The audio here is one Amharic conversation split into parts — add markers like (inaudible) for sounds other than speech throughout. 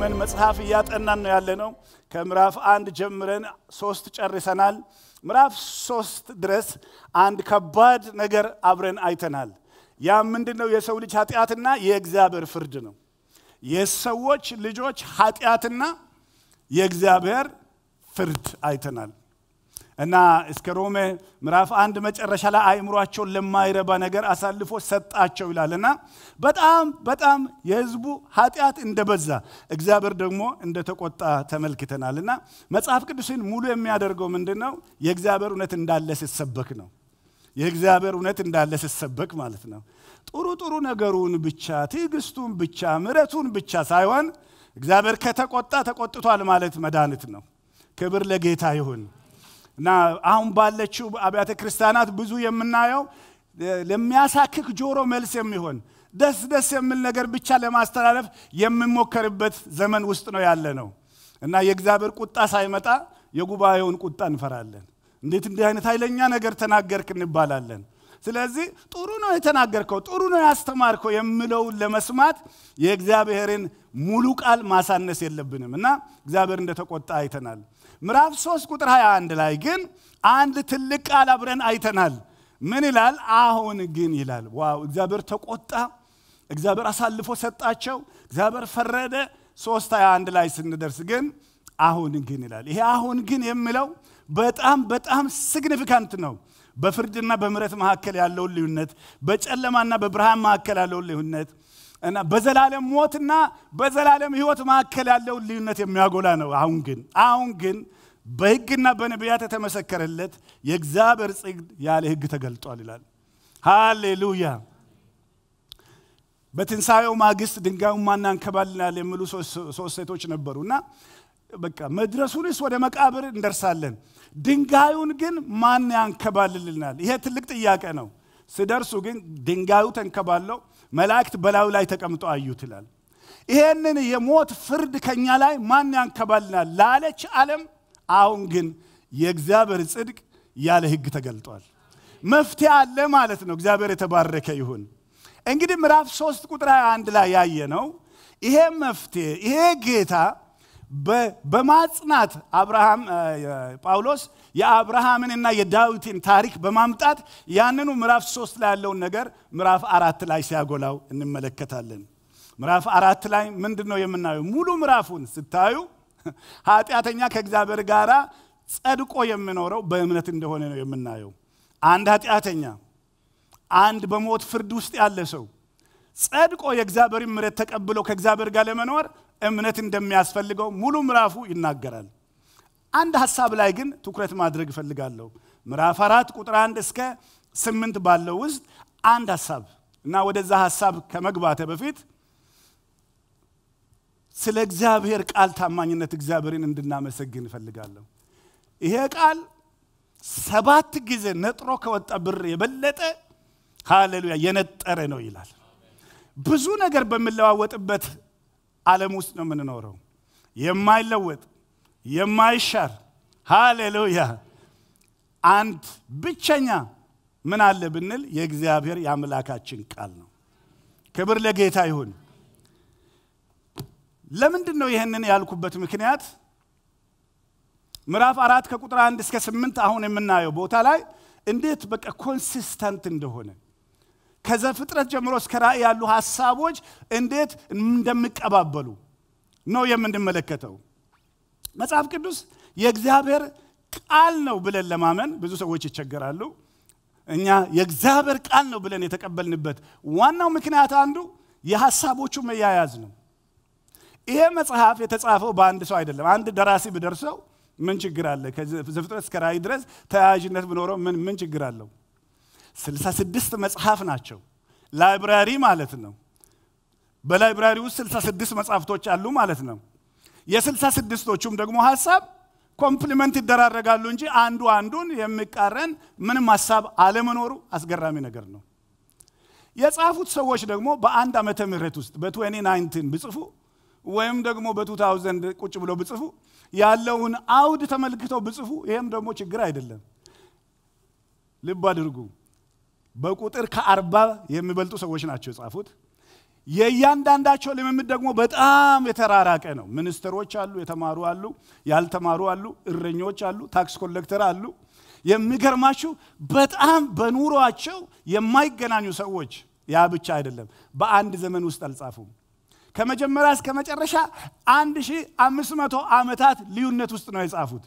የሮሜን መጽሐፍ እያጠናን ነው ያለነው። ከምዕራፍ አንድ ጀምረን ሶስት ጨርሰናል። ምዕራፍ ሶስት ድረስ አንድ ከባድ ነገር አብረን አይተናል። ያ ምንድን ነው? የሰው ልጅ ኃጢአትና የእግዚአብሔር ፍርድ ነው። የሰዎች ልጆች ኃጢአትና የእግዚአብሔር ፍርድ አይተናል እና እስከ ሮሜ ምዕራፍ አንድ መጨረሻ ላይ አእምሯቸውን ለማይረባ ነገር አሳልፎ ሰጣቸው ይላል እና በጣም በጣም የህዝቡ ኃጢአት እንደበዛ እግዚአብሔር ደግሞ እንደተቆጣ ተመልክተናል እና መጽሐፍ ቅዱስን ሙሉ የሚያደርገው ምንድን ነው? የእግዚአብሔር እውነት እንዳለ ሲሰበክ ነው። የእግዚአብሔር እውነት እንዳለ ሲሰበክ ማለት ነው። ጥሩ ጥሩ ነገሩን ብቻ ትዕግስቱን ብቻ ምረቱን ብቻ ሳይሆን እግዚአብሔር ከተቆጣ ተቆጥቷል ማለት መድኃኒት ነው። ክብር ለጌታ ይሁን እና አሁን ባለችው አብያተ ክርስቲያናት ብዙ የምናየው ለሚያሳክክ ጆሮ መልስ የሚሆን ደስ ደስ የሚል ነገር ብቻ ለማስተላለፍ የሚሞከርበት ዘመን ውስጥ ነው ያለ ነው እና የእግዚአብሔር ቁጣ ሳይመጣ የጉባኤውን ቁጣ እንፈራለን። እንዴት እንዲህ አይነት ኃይለኛ ነገር ተናገርክ እንባላለን። ስለዚህ ጥሩ ነው የተናገርከው፣ ጥሩ ነው ያስተማርከው የምለውን ለመስማት የእግዚአብሔርን ሙሉ ቃል ማሳነስ የለብንም እና እግዚአብሔር እንደተቆጣ አይተናል። ምዕራፍ 3 ቁጥር 21 ላይ ግን አንድ ትልቅ ቃል አብረን አይተናል። ምን ይላል? አሁን ግን ይላል። ዋው! እግዚአብሔር ተቆጣ፣ እግዚአብሔር አሳልፎ ሰጣቸው፣ እግዚአብሔር ፈረደ። 3 21 ላይ ስንደርስ ግን አሁን ግን ይላል። ይሄ አሁን ግን የሚለው በጣም በጣም significant ነው። በፍርድና በምሕረት መካከል ያለውን ልዩነት፣ በጨለማና በብርሃን መካከል ያለውን ልዩነት እና በዘላለም ሞትና በዘላለም ሕይወት መካከል ያለውን ልዩነት የሚያጎላ ነው። አሁን ግን አሁን ግን በሕግና በነቢያት የተመሰከረለት የእግዚአብሔር ጽድቅ ያለ ሕግ ተገልጧል ይላል። ሃሌሉያ። በትንሣኤው ማግስት ድንጋዩን ማን ያንከባልናል የሚሉ ሶስት ሴቶች ነበሩ እና በቃ መድረሱንስ ወደ መቃብር እንደርሳለን፣ ድንጋዩን ግን ማን ያንከባልልናል? ይሄ ትልቅ ጥያቄ ነው። ስደርሱ ግን ድንጋዩ ተንከባለው መላእክት በላዩ ላይ ተቀምጦ አዩት ይላል። ይሄንን የሞት ፍርድ ከኛ ላይ ማን ያንከባልናል ላለች ዓለም አሁን ግን የእግዚአብሔር ጽድቅ ያለ ሕግ ተገልጧል። መፍትሄ አለ ማለት ነው። እግዚአብሔር የተባረከ ይሁን። እንግዲህ ምዕራፍ 3 ቁጥር 21 ላይ ያየ ነው። ይሄ መፍትሄ ይሄ ጌታ በማጽናት አብርሃም ጳውሎስ የአብርሃምንና የዳዊትን ታሪክ በማምጣት ያንኑ ምዕራፍ ሶስት ላይ ያለውን ነገር ምዕራፍ አራት ላይ ሲያጎላው እንመለከታለን። ምዕራፍ አራት ላይ ምንድን ነው የምናየው? ሙሉ ምዕራፉን ስታዩ (laughs) ኃጢአተኛ ከእግዚአብሔር ጋር ጸድቆ የሚኖረው በእምነት እንደሆነ ነው የምናየው። አንድ ኃጢአተኛ፣ አንድ በሞት ፍርድ ውስጥ ያለ ሰው ጸድቆ የእግዚአብሔርን ምሕረት ተቀብሎ ከእግዚአብሔር ጋር ለመኖር እምነት እንደሚያስፈልገው ሙሉ ምዕራፉ ይናገራል። አንድ ሀሳብ ላይ ግን ትኩረት ማድረግ እፈልጋለሁ። ምዕራፍ አራት ቁጥር አንድ እስከ ስምንት ባለው ውስጥ አንድ ሀሳብ እና ወደዛ ሀሳብ ከመግባተ በፊት ስለ እግዚአብሔር ቃል ታማኝነት እግዚአብሔርን እንድናመሰግን እፈልጋለሁ። ይሄ ቃል ሰባት ጊዜ ነጥሮ ከወጣ ብር የበለጠ ሃሌሉያ የነጠረ ነው ይላል። ብዙ ነገር በሚለዋወጥበት ዓለም ውስጥ ነው የምንኖረው። የማይለወጥ የማይሻር ሃሌሉያ አንድ ብቸኛ ምን አለ ብንል የእግዚአብሔር የአምላካችን ቃል ነው። ክብር ለጌታ ይሁን። ለምንድን ነው ይህንን ያልኩበት ምክንያት ምዕራፍ አራት ከቁጥር አንድ እስከ ስምንት አሁን የምናየው ቦታ ላይ እንዴት በቃ consistent እንደሆነ ከዘፍጥረት ጀምሮ እስከ ራእይ ያሉ ሀሳቦች እንዴት እንደሚቀባበሉ ነው የምንመለከተው። መጽሐፍ ቅዱስ የእግዚአብሔር ቃል ነው ብለን ለማመን ብዙ ሰዎች ይቸገራሉ። እኛ የእግዚአብሔር ቃል ነው ብለን የተቀበልንበት ዋናው ምክንያት አንዱ የሀሳቦቹ መያያዝ ነው። ይሄ መጽሐፍ የተጻፈው በአንድ ሰው አይደለም። አንድ ደራሲ ብደርሰው ምን ችግር አለ? ከዘፍጥረት እስከ ራእይ ድረስ ተያያዥነት ብኖረው ምን ምን ችግር አለው? ስልሳ ስድስት መጽሐፍ ናቸው። library ማለት ነው። በ library ውስጥ ስልሳ ስድስት መጽሐፍቶች አሉ ማለት ነው። የስልሳ ስድስቶቹም ደግሞ ሀሳብ complement ይደራረጋሉ እንጂ አንዱ አንዱን የሚቃረን ምንም ሀሳብ አለመኖሩ አስገራሚ ነገር ነው። የጻፉት ሰዎች ደግሞ በአንድ ዓመተ ምህረት ውስጥ በ2019 ብጽፉ ወይም ደግሞ በ2000 ቁጭ ብሎ ብጽፉ ያለውን አውድ ተመልክተው ብጽፉ ይሄም ደግሞ ችግር አይደለም። ልብ አድርጉ። በቁጥር ከአርባ የሚበልጡ ሰዎች ናቸው የጻፉት። የእያንዳንዳቸው ልምምድ ደግሞ በጣም የተራራቀ ነው። ሚኒስትሮች አሉ፣ የተማሩ አሉ፣ ያልተማሩ አሉ፣ እረኞች አሉ፣ ታክስ ኮሌክተር አሉ። የሚገርማችሁ በጣም በኑሯቸው የማይገናኙ ሰዎች። ያ ብቻ አይደለም፣ በአንድ ዘመን ውስጥ አልጻፉም። ከመጀመሪያ እስከ መጨረሻ 1500 ዓመታት ልዩነት ውስጥ ነው የጻፉት።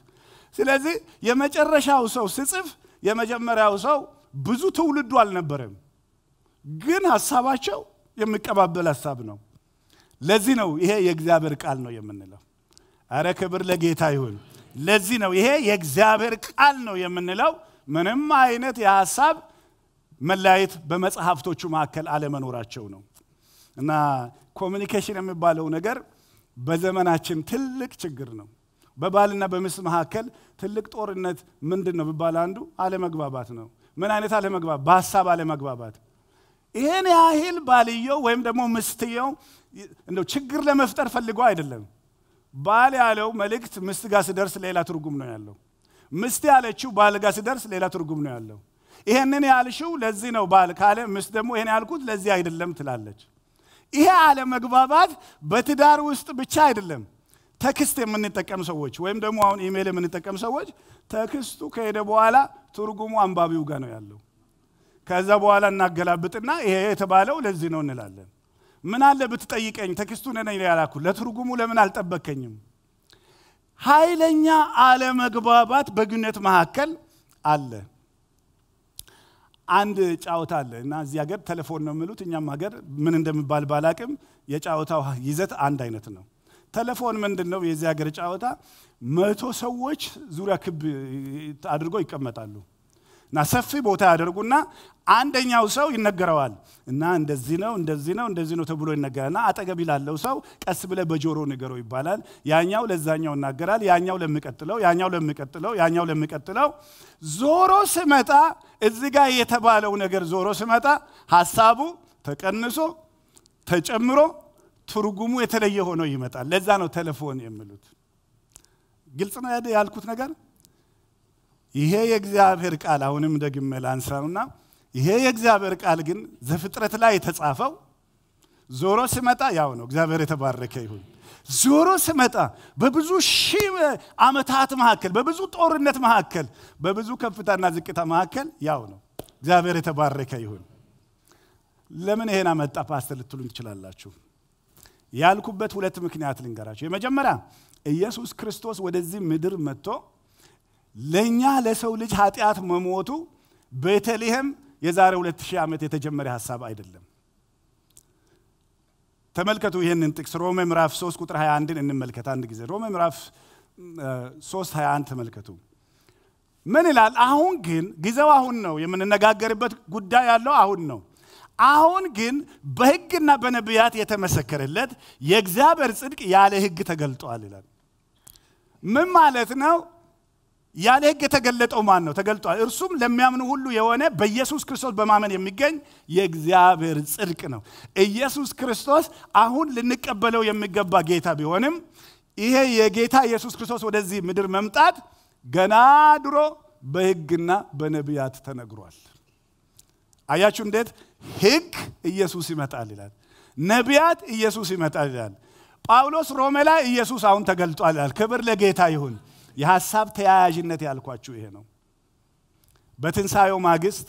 ስለዚህ የመጨረሻው ሰው ስጽፍ የመጀመሪያው ሰው ብዙ ትውልዱ አልነበረም፣ ግን ሀሳባቸው የሚቀባበል ሀሳብ ነው። ለዚህ ነው ይሄ የእግዚአብሔር ቃል ነው የምንለው። አረ ክብር ለጌታ ይሁን። ለዚህ ነው ይሄ የእግዚአብሔር ቃል ነው የምንለው። ምንም አይነት የሀሳብ መለያየት በመጽሐፍቶቹ መካከል አለመኖራቸው ነው። እና ኮሚኒኬሽን የሚባለው ነገር በዘመናችን ትልቅ ችግር ነው። በባልና በሚስት መካከል ትልቅ ጦርነት ምንድን ነው ቢባል አንዱ አለመግባባት ነው። ምን አይነት አለመግባባት? በሀሳብ አለመግባባት። ይህን ያህል ባልየው ወይም ደግሞ ምስትየው እንደው ችግር ለመፍጠር ፈልገው አይደለም። ባል ያለው መልእክት ምስት ጋር ሲደርስ ሌላ ትርጉም ነው ያለው። ምስት ያለችው ባል ጋር ሲደርስ ሌላ ትርጉም ነው ያለው። ይሄንን ያልሽው ለዚህ ነው ባል ካለ ምስት ደግሞ ይሄን ያልኩት ለዚህ አይደለም ትላለች። ይሄ አለመግባባት በትዳር ውስጥ ብቻ አይደለም። text የምንጠቀም ሰዎች ወይም ደግሞ አሁን ኢሜይል የምንጠቀም ሰዎች text ኡ ከሄደ በኋላ ትርጉሙ አንባቢው ጋር ነው ያለው። ከዛ በኋላ እናገላብጥና ይሄ የተባለው ለዚህ ነው እንላለን። ምን አለ ብትጠይቀኝ text ኡን ነኝ ያላኩ ለትርጉሙ ለምን አልጠየከኝም? ኃይለኛ አለመግባባት በግንኙነት መካከል አለ። አንድ ጫወታ አለ እና እዚህ ሀገር ቴሌፎን ነው የሚሉት፣ እኛም ሀገር ምን እንደሚባል ባላቅም የጫወታው ይዘት አንድ አይነት ነው። ቴሌፎን ምንድን ነው? የዚህ ሀገር ጫወታ መቶ ሰዎች ዙሪያ ክብ አድርገው ይቀመጣሉ እና ሰፊ ቦታ ያደርጉና አንደኛው ሰው ይነገረዋል እና እንደዚህ ነው እንደዚህ ነው እንደዚህ ነው ተብሎ ይነገራልና አጠገብ ላለው ሰው ቀስ ብለ በጆሮ ንገረው ይባላል። ያኛው ለዛኛው ይናገራል። ያኛው ለሚቀጥለው፣ ያኛው ለሚቀጥለው፣ ያኛው ለሚቀጥለው። ዞሮ ስመጣ እዚህ ጋር የተባለው ነገር ዞሮ ስመጣ ሀሳቡ ተቀንሶ ተጨምሮ ትርጉሙ የተለየ ሆኖ ይመጣል። ለዛ ነው ቴሌፎን የሚሉት። ግልጽ ነው ያልኩት ነገር። ይሄ የእግዚአብሔር ቃል አሁንም ደግሜ ላንሳውና ይሄ የእግዚአብሔር ቃል ግን ዘፍጥረት ላይ የተጻፈው ዞሮ ስመጣ ያው ነው። እግዚአብሔር የተባረከ ይሁን። ዞሮ ስመጣ በብዙ ሺህ ዓመታት መካከል፣ በብዙ ጦርነት መካከል፣ በብዙ ከፍታና ዝቅታ መካከል ያው ነው። እግዚአብሔር የተባረከ ይሁን። ለምን ይሄን አመጣ ፓስተር ልትሉኝ ትችላላችሁ። ያልኩበት ሁለት ምክንያት ልንገራችሁ። የመጀመሪያ ኢየሱስ ክርስቶስ ወደዚህ ምድር መጥቶ ለእኛ ለሰው ልጅ ኃጢአት መሞቱ ቤተልሔም የዛሬ 2000 ዓመት የተጀመረ ሀሳብ አይደለም። ተመልከቱ ይህንን ጥቅስ ሮሜ ምዕራፍ 3 ቁጥር 21ን እንመልከት አንድ ጊዜ። ሮሜ ምዕራፍ 3 21 ተመልከቱ። ምን ይላል? አሁን ግን ጊዜው አሁን ነው። የምንነጋገርበት ጉዳይ ያለው አሁን ነው። አሁን ግን በሕግና በነቢያት የተመሰከረለት የእግዚአብሔር ጽድቅ ያለ ሕግ ተገልጧል ይላል። ምን ማለት ነው? ያለ ሕግ የተገለጠው ማን ነው? ተገልጧል። እርሱም ለሚያምኑ ሁሉ የሆነ በኢየሱስ ክርስቶስ በማመን የሚገኝ የእግዚአብሔር ጽድቅ ነው። ኢየሱስ ክርስቶስ አሁን ልንቀበለው የሚገባ ጌታ ቢሆንም ይሄ የጌታ ኢየሱስ ክርስቶስ ወደዚህ ምድር መምጣት ገና ድሮ በሕግና በነቢያት ተነግሯል። አያችሁ እንዴት ሕግ ኢየሱስ ይመጣል ይላል። ነቢያት ኢየሱስ ይመጣል ይላል። ጳውሎስ ሮሜ ላይ ኢየሱስ አሁን ተገልጧል ይላል። ክብር ለጌታ ይሁን። የሐሳብ ተያያዥነት ያልኳችሁ ይሄ ነው። በትንሣኤው ማግስት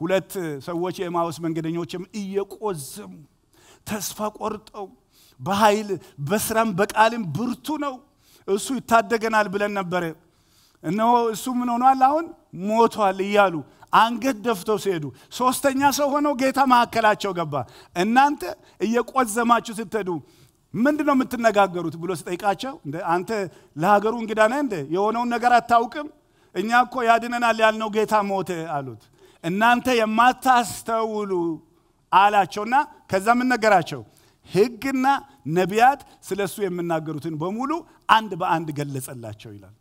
ሁለት ሰዎች የኤማውስ መንገደኞችም እየቆዘሙ ተስፋ ቆርጠው በኃይል በስራም በቃልም ብርቱ ነው እሱ ይታደገናል ብለን ነበረ። እነሆ እሱ ምን ሆኗል? አሁን ሞቷል እያሉ አንገት ደፍተው ሲሄዱ ሶስተኛ ሰው ሆነው ጌታ መካከላቸው ገባ። እናንተ እየቆዘማችሁ ስትሄዱ ምንድን ነው የምትነጋገሩት ብሎ ስጠይቃቸው አንተ ለሀገሩ እንግዳ ነህ እንደ የሆነውን ነገር አታውቅም? እኛ እኮ ያድነናል ያልነው ጌታ ሞተ አሉት። እናንተ የማታስተውሉ አላቸውና ከዛ ምን ነገራቸው? ሕግና ነቢያት ስለ እሱ የሚናገሩትን በሙሉ አንድ በአንድ ገለጸላቸው ይላል።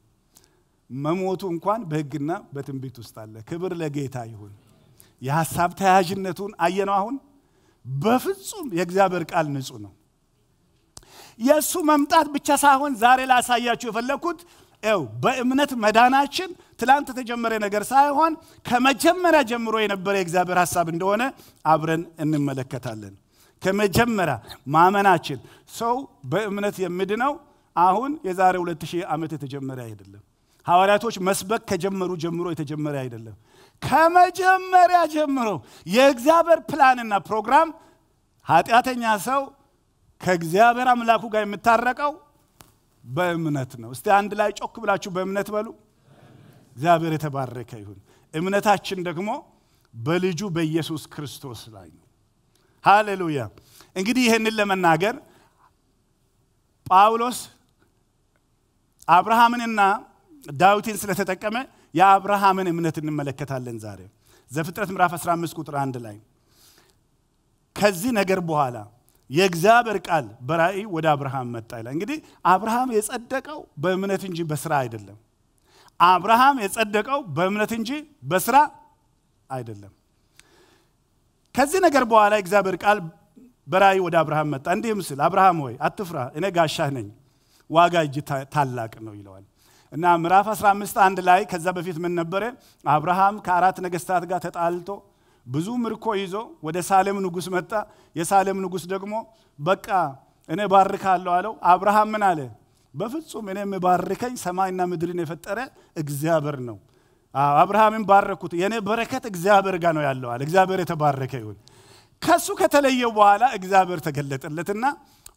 መሞቱ እንኳን በሕግና በትንቢት ውስጥ አለ። ክብር ለጌታ ይሁን። የሐሳብ ተያያዥነቱን አየነው። አሁን በፍጹም የእግዚአብሔር ቃል ንጹሕ ነው። የእሱ መምጣት ብቻ ሳይሆን ዛሬ ላሳያችሁ የፈለግኩት ው በእምነት መዳናችን ትላንት የተጀመረ ነገር ሳይሆን ከመጀመሪያ ጀምሮ የነበረ የእግዚአብሔር ሐሳብ እንደሆነ አብረን እንመለከታለን። ከመጀመሪያ ማመናችን ሰው በእምነት የሚድነው አሁን የዛሬ 2000 ዓመት የተጀመረ አይደለም። ሐዋርያቶች መስበክ ከጀመሩ ጀምሮ የተጀመረ አይደለም። ከመጀመሪያ ጀምሮ የእግዚአብሔር ፕላንና ፕሮግራም ኃጢአተኛ ሰው ከእግዚአብሔር አምላኩ ጋር የምታረቀው በእምነት ነው። እስቲ አንድ ላይ ጮክ ብላችሁ በእምነት በሉ። እግዚአብሔር የተባረከ ይሁን። እምነታችን ደግሞ በልጁ በኢየሱስ ክርስቶስ ላይ ነው። ሃሌሉያ። እንግዲህ ይህንን ለመናገር ጳውሎስ አብርሃምንና ዳዊትን ስለተጠቀመ የአብርሃምን እምነት እንመለከታለን ዛሬ ዘፍጥረት ምዕራፍ 15 ቁጥር አንድ ላይ ከዚህ ነገር በኋላ የእግዚአብሔር ቃል በራእይ ወደ አብርሃም መጣ ይላል። እንግዲህ አብርሃም የጸደቀው በእምነት እንጂ በስራ አይደለም። አብርሃም የጸደቀው በእምነት እንጂ በስራ አይደለም። ከዚህ ነገር በኋላ የእግዚአብሔር ቃል በራእይ ወደ አብርሃም መጣ እንዲህም ስል አብርሃም ሆይ አትፍራ፣ እኔ ጋሻህ ነኝ፣ ዋጋ እጅ ታላቅ ነው ይለዋል። እና ምዕራፍ 15 አንድ ላይ ከዛ በፊት ምን ነበረ? አብርሃም ከአራት ነገስታት ጋር ተጣልቶ ብዙ ምርኮ ይዞ ወደ ሳሌም ንጉሥ መጣ። የሳሌም ንጉሥ ደግሞ በቃ እኔ ባርካለሁ አለው። አብርሃም ምን አለ? በፍጹም እኔ የምባርከኝ ሰማይና ምድርን የፈጠረ እግዚአብሔር ነው። አብርሃምን ባረኩት። የእኔ በረከት እግዚአብሔር ጋር ነው ያለው አለ። እግዚአብሔር የተባረከ ይሁን። ከሱ ከተለየው በኋላ እግዚአብሔር ተገለጠለትና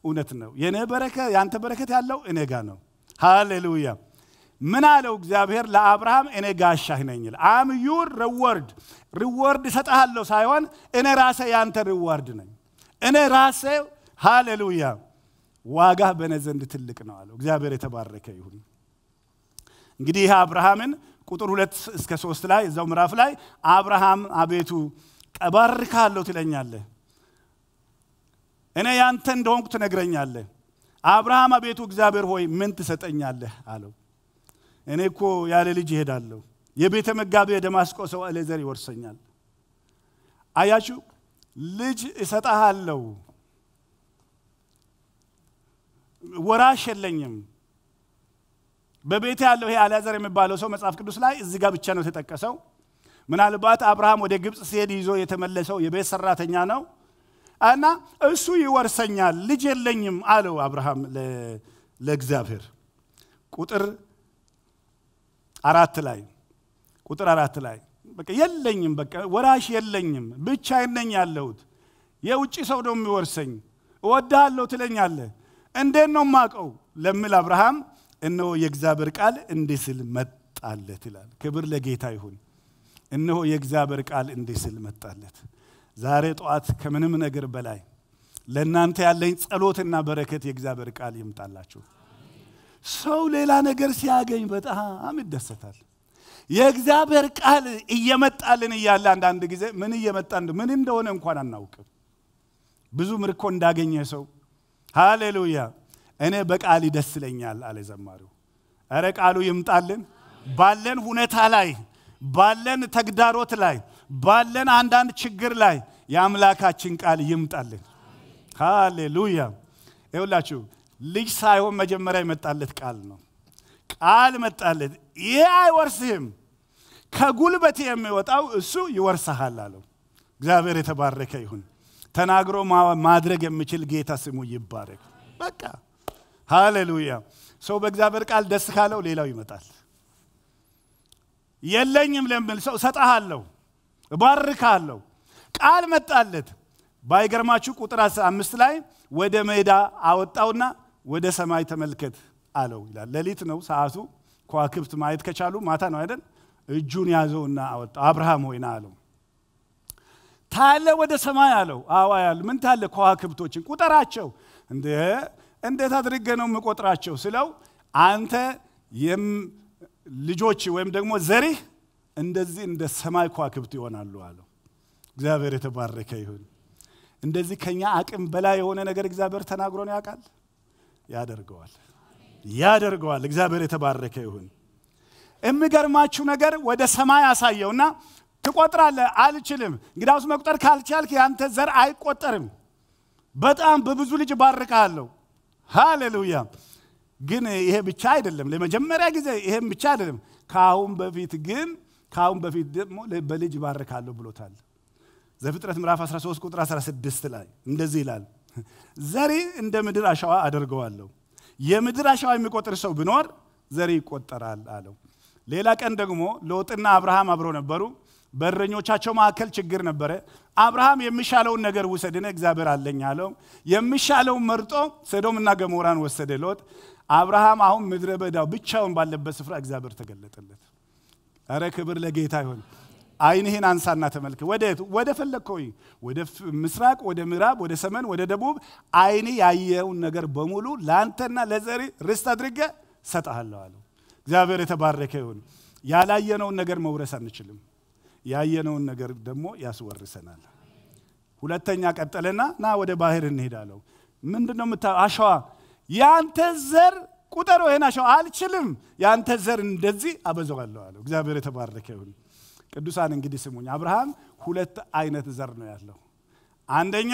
እውነት ነው የእኔ በረከት ያንተ በረከት ያለው እኔ ጋር ነው። ሃሌሉያ። ምን አለው እግዚአብሔር ለአብርሃም እኔ ጋሻህ ነኝ ይላል። አም reward reward እሰጥሃለሁ ሳይሆን እኔ ራሴ ያንተ reward ነኝ። እኔ ራሴ ሃሌሉያ ዋጋህ በእኔ ዘንድ ትልቅ ነው አለው። እግዚአብሔር የተባረከ ይሁን። እንግዲህ ይህ አብርሃምን ቁጥር ሁለት እስከ ሶስት ላይ እዛው ምዕራፍ ላይ አብርሃም አቤቱ እባርካለሁ ትለኛለህ፣ እኔ ያንተ እንደሆንኩ ትነግረኛለህ። አብርሃም አቤቱ እግዚአብሔር ሆይ ምን ትሰጠኛለህ አለው። እኔ እኮ ያለ ልጅ ይሄዳለሁ፣ የቤተ መጋቢ የደማስቆ ሰው ኤሌዘር ይወርሰኛል። አያችሁ፣ ልጅ እሰጠሃለሁ፣ ወራሽ የለኝም። በቤት ያለው ይሄ አልዓዛር የሚባለው ሰው መጽሐፍ ቅዱስ ላይ እዚህ ጋር ብቻ ነው የተጠቀሰው። ምናልባት አብርሃም ወደ ግብፅ ሲሄድ ይዞ የተመለሰው የቤት ሰራተኛ ነው እና እሱ ይወርሰኛል፣ ልጅ የለኝም አለው አብርሃም ለእግዚአብሔር። ቁጥር አራት ላይ ቁጥር አራት ላይ በቃ የለኝም፣ በቃ ወራሽ የለኝም፣ ብቻዬን ነኝ ያለሁት። የውጭ ሰው ነው የሚወርሰኝ። እወድሃለሁ ትለኛለህ፣ እንዴት ነው ማቀው ለሚል አብርሃም እነሆ የእግዚአብሔር ቃል እንዲህ ሲል መጣለት ይላል። ክብር ለጌታ ይሁን። እነሆ የእግዚአብሔር ቃል እንዲህ ሲል መጣለት። ዛሬ ጠዋት ከምንም ነገር በላይ ለእናንተ ያለኝ ጸሎትና በረከት የእግዚአብሔር ቃል ይምጣላችሁ። ሰው ሌላ ነገር ሲያገኝ በጣም ይደሰታል። የእግዚአብሔር ቃል እየመጣልን እያለ አንዳንድ ጊዜ ምን እየመጣ ምን እንደሆነ እንኳን አናውቅም። ብዙ ምርኮ እንዳገኘ ሰው ሃሌሉያ እኔ በቃል ደስ ይለኛል አለ ዘማሪው። እረ ቃሉ ይምጣልን። ባለን ሁኔታ ላይ ባለን ተግዳሮት ላይ ባለን አንዳንድ ችግር ላይ የአምላካችን ቃል ይምጣልን። ሃሌሉያ። ይሁላችሁ ልጅ ሳይሆን መጀመሪያ የመጣለት ቃል ነው። ቃል መጣለት። ይህ አይወርስህም፣ ከጉልበት የሚወጣው እሱ ይወርስሃል አለው። እግዚአብሔር የተባረከ ይሁን። ተናግሮ ማድረግ የሚችል ጌታ ስሙ ይባረክ። በቃ ሃሌሉያ። ሰው በእግዚአብሔር ቃል ደስ ካለው ሌላው ይመጣል። የለኝም ለሚል ሰው እሰጥሃለሁ፣ እባርካለሁ። ቃል መጣለት። ባይገርማችሁ ቁጥር አምስት ላይ ወደ ሜዳ አወጣውና ወደ ሰማይ ተመልከት አለው ይላል። ሌሊት ነው ሰዓቱ። ከዋክብት ማየት ከቻሉ ማታ ነው አይደል? እጁን ያዘውና አወጣው። አብርሃም ሆይና አለው። ታለ ወደ ሰማይ አለው። አዋ ያሉ ምን ታለ? ከዋክብቶችን ቁጠራቸው። እንደ እንዴት አድርገ ነው የምቆጥራቸው ስለው አንተ ልጆች ወይም ደግሞ ዘሪህ እንደዚህ እንደ ሰማይ ከዋክብት ይሆናሉ አለው። እግዚአብሔር የተባረከ ይሁን። እንደዚህ ከኛ አቅም በላይ የሆነ ነገር እግዚአብሔር ተናግሮን ያውቃል። ያደርገዋል ያደርገዋል። እግዚአብሔር የተባረከ ይሁን። የሚገርማችሁ ነገር ወደ ሰማይ አሳየውና ትቆጥራለህ። አልችልም። እንግዲያውስ መቁጠር ካልቻልክ የአንተ ዘር አይቆጠርም። በጣም በብዙ ልጅ ባርካለሁ። ሃሌሉያ። ግን ይሄ ብቻ አይደለም። ለመጀመሪያ ጊዜ ይሄም ብቻ አይደለም። ከአሁን በፊት ግን ከአሁን በፊት ደግሞ በልጅ ባርካለሁ ብሎታል። ዘፍጥረት ምዕራፍ 13 ቁጥር 16 ላይ እንደዚህ ይላል፣ ዘሪ እንደ ምድር አሸዋ አደርገዋለሁ። የምድር አሸዋ የሚቆጥር ሰው ቢኖር ዘሪ ይቆጠራል አለው። ሌላ ቀን ደግሞ ሎጥና አብርሃም አብረው ነበሩ። በእረኞቻቸው መካከል ችግር ነበረ። አብርሃም የሚሻለውን ነገር ውሰድ፣ እኔ እግዚአብሔር አለኝ አለው። የሚሻለውን መርጦ ሰዶምና ገሞራን ወሰደ ሎጥ። አብርሃም አሁን ምድረ በዳው ብቻውን ባለበት ስፍራ እግዚአብሔር ተገለጠለት። እረ ክብር ለጌታ ይሁን። ዓይንህን አንሳና ተመልክ። ወዴት? ወደ ፈለግከው፣ ወደ ምስራቅ፣ ወደ ምዕራብ፣ ወደ ሰሜን፣ ወደ ደቡብ ዓይን ያየውን ነገር በሙሉ ለአንተና ለዘሪ ርስት አድርጌ ሰጠሃለሁ አለው። እግዚአብሔር የተባረከ ይሁን። ያላየነውን ነገር መውረስ አንችልም። ያየነውን ነገር ደግሞ ያስወርሰናል። ሁለተኛ ቀጠለና ና ወደ ባህር እንሄዳለው። ምንድን ነው የምታ አሸዋ የአንተ ዘር ቁጠሮ ይሄን አሸዋ አልችልም፣ የአንተ ዘር እንደዚህ አበዛዋለሁ አለው። እግዚአብሔር የተባረከ ይሁን። ቅዱሳን እንግዲህ ስሙኝ፣ አብርሃም ሁለት አይነት ዘር ነው ያለው። አንደኛ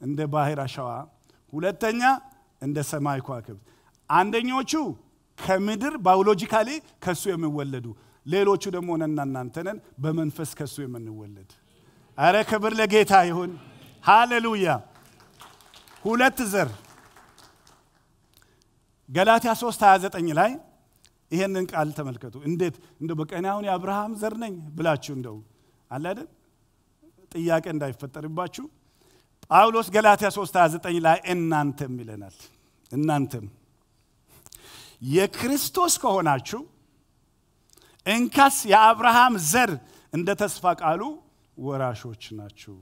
እንደ ባህር አሸዋ፣ ሁለተኛ እንደ ሰማይ ከዋክብት። አንደኞቹ ከምድር biologically ከሱ የሚወለዱ ሌሎቹ ደግሞ እኔና እናንተ ነን በመንፈስ ከሱ የምንወለድ። አረ ክብር ለጌታ ይሁን። ሃሌሉያ። ሁለት ዘር ገላትያ 3 29 ላይ ይሄንን ቃል ተመልከቱ። እንዴት እንደው በቃ አሁን የአብርሃም ዘር ነኝ ብላችሁ እንደው አለ አይደል ጥያቄ እንዳይፈጠርባችሁ ጳውሎስ ገላትያ 3 29 ላይ እናንተም ይለናል። እናንተም የክርስቶስ ከሆናችሁ እንካስ የአብርሃም ዘር እንደ ተስፋ ቃሉ ወራሾች ናችሁ።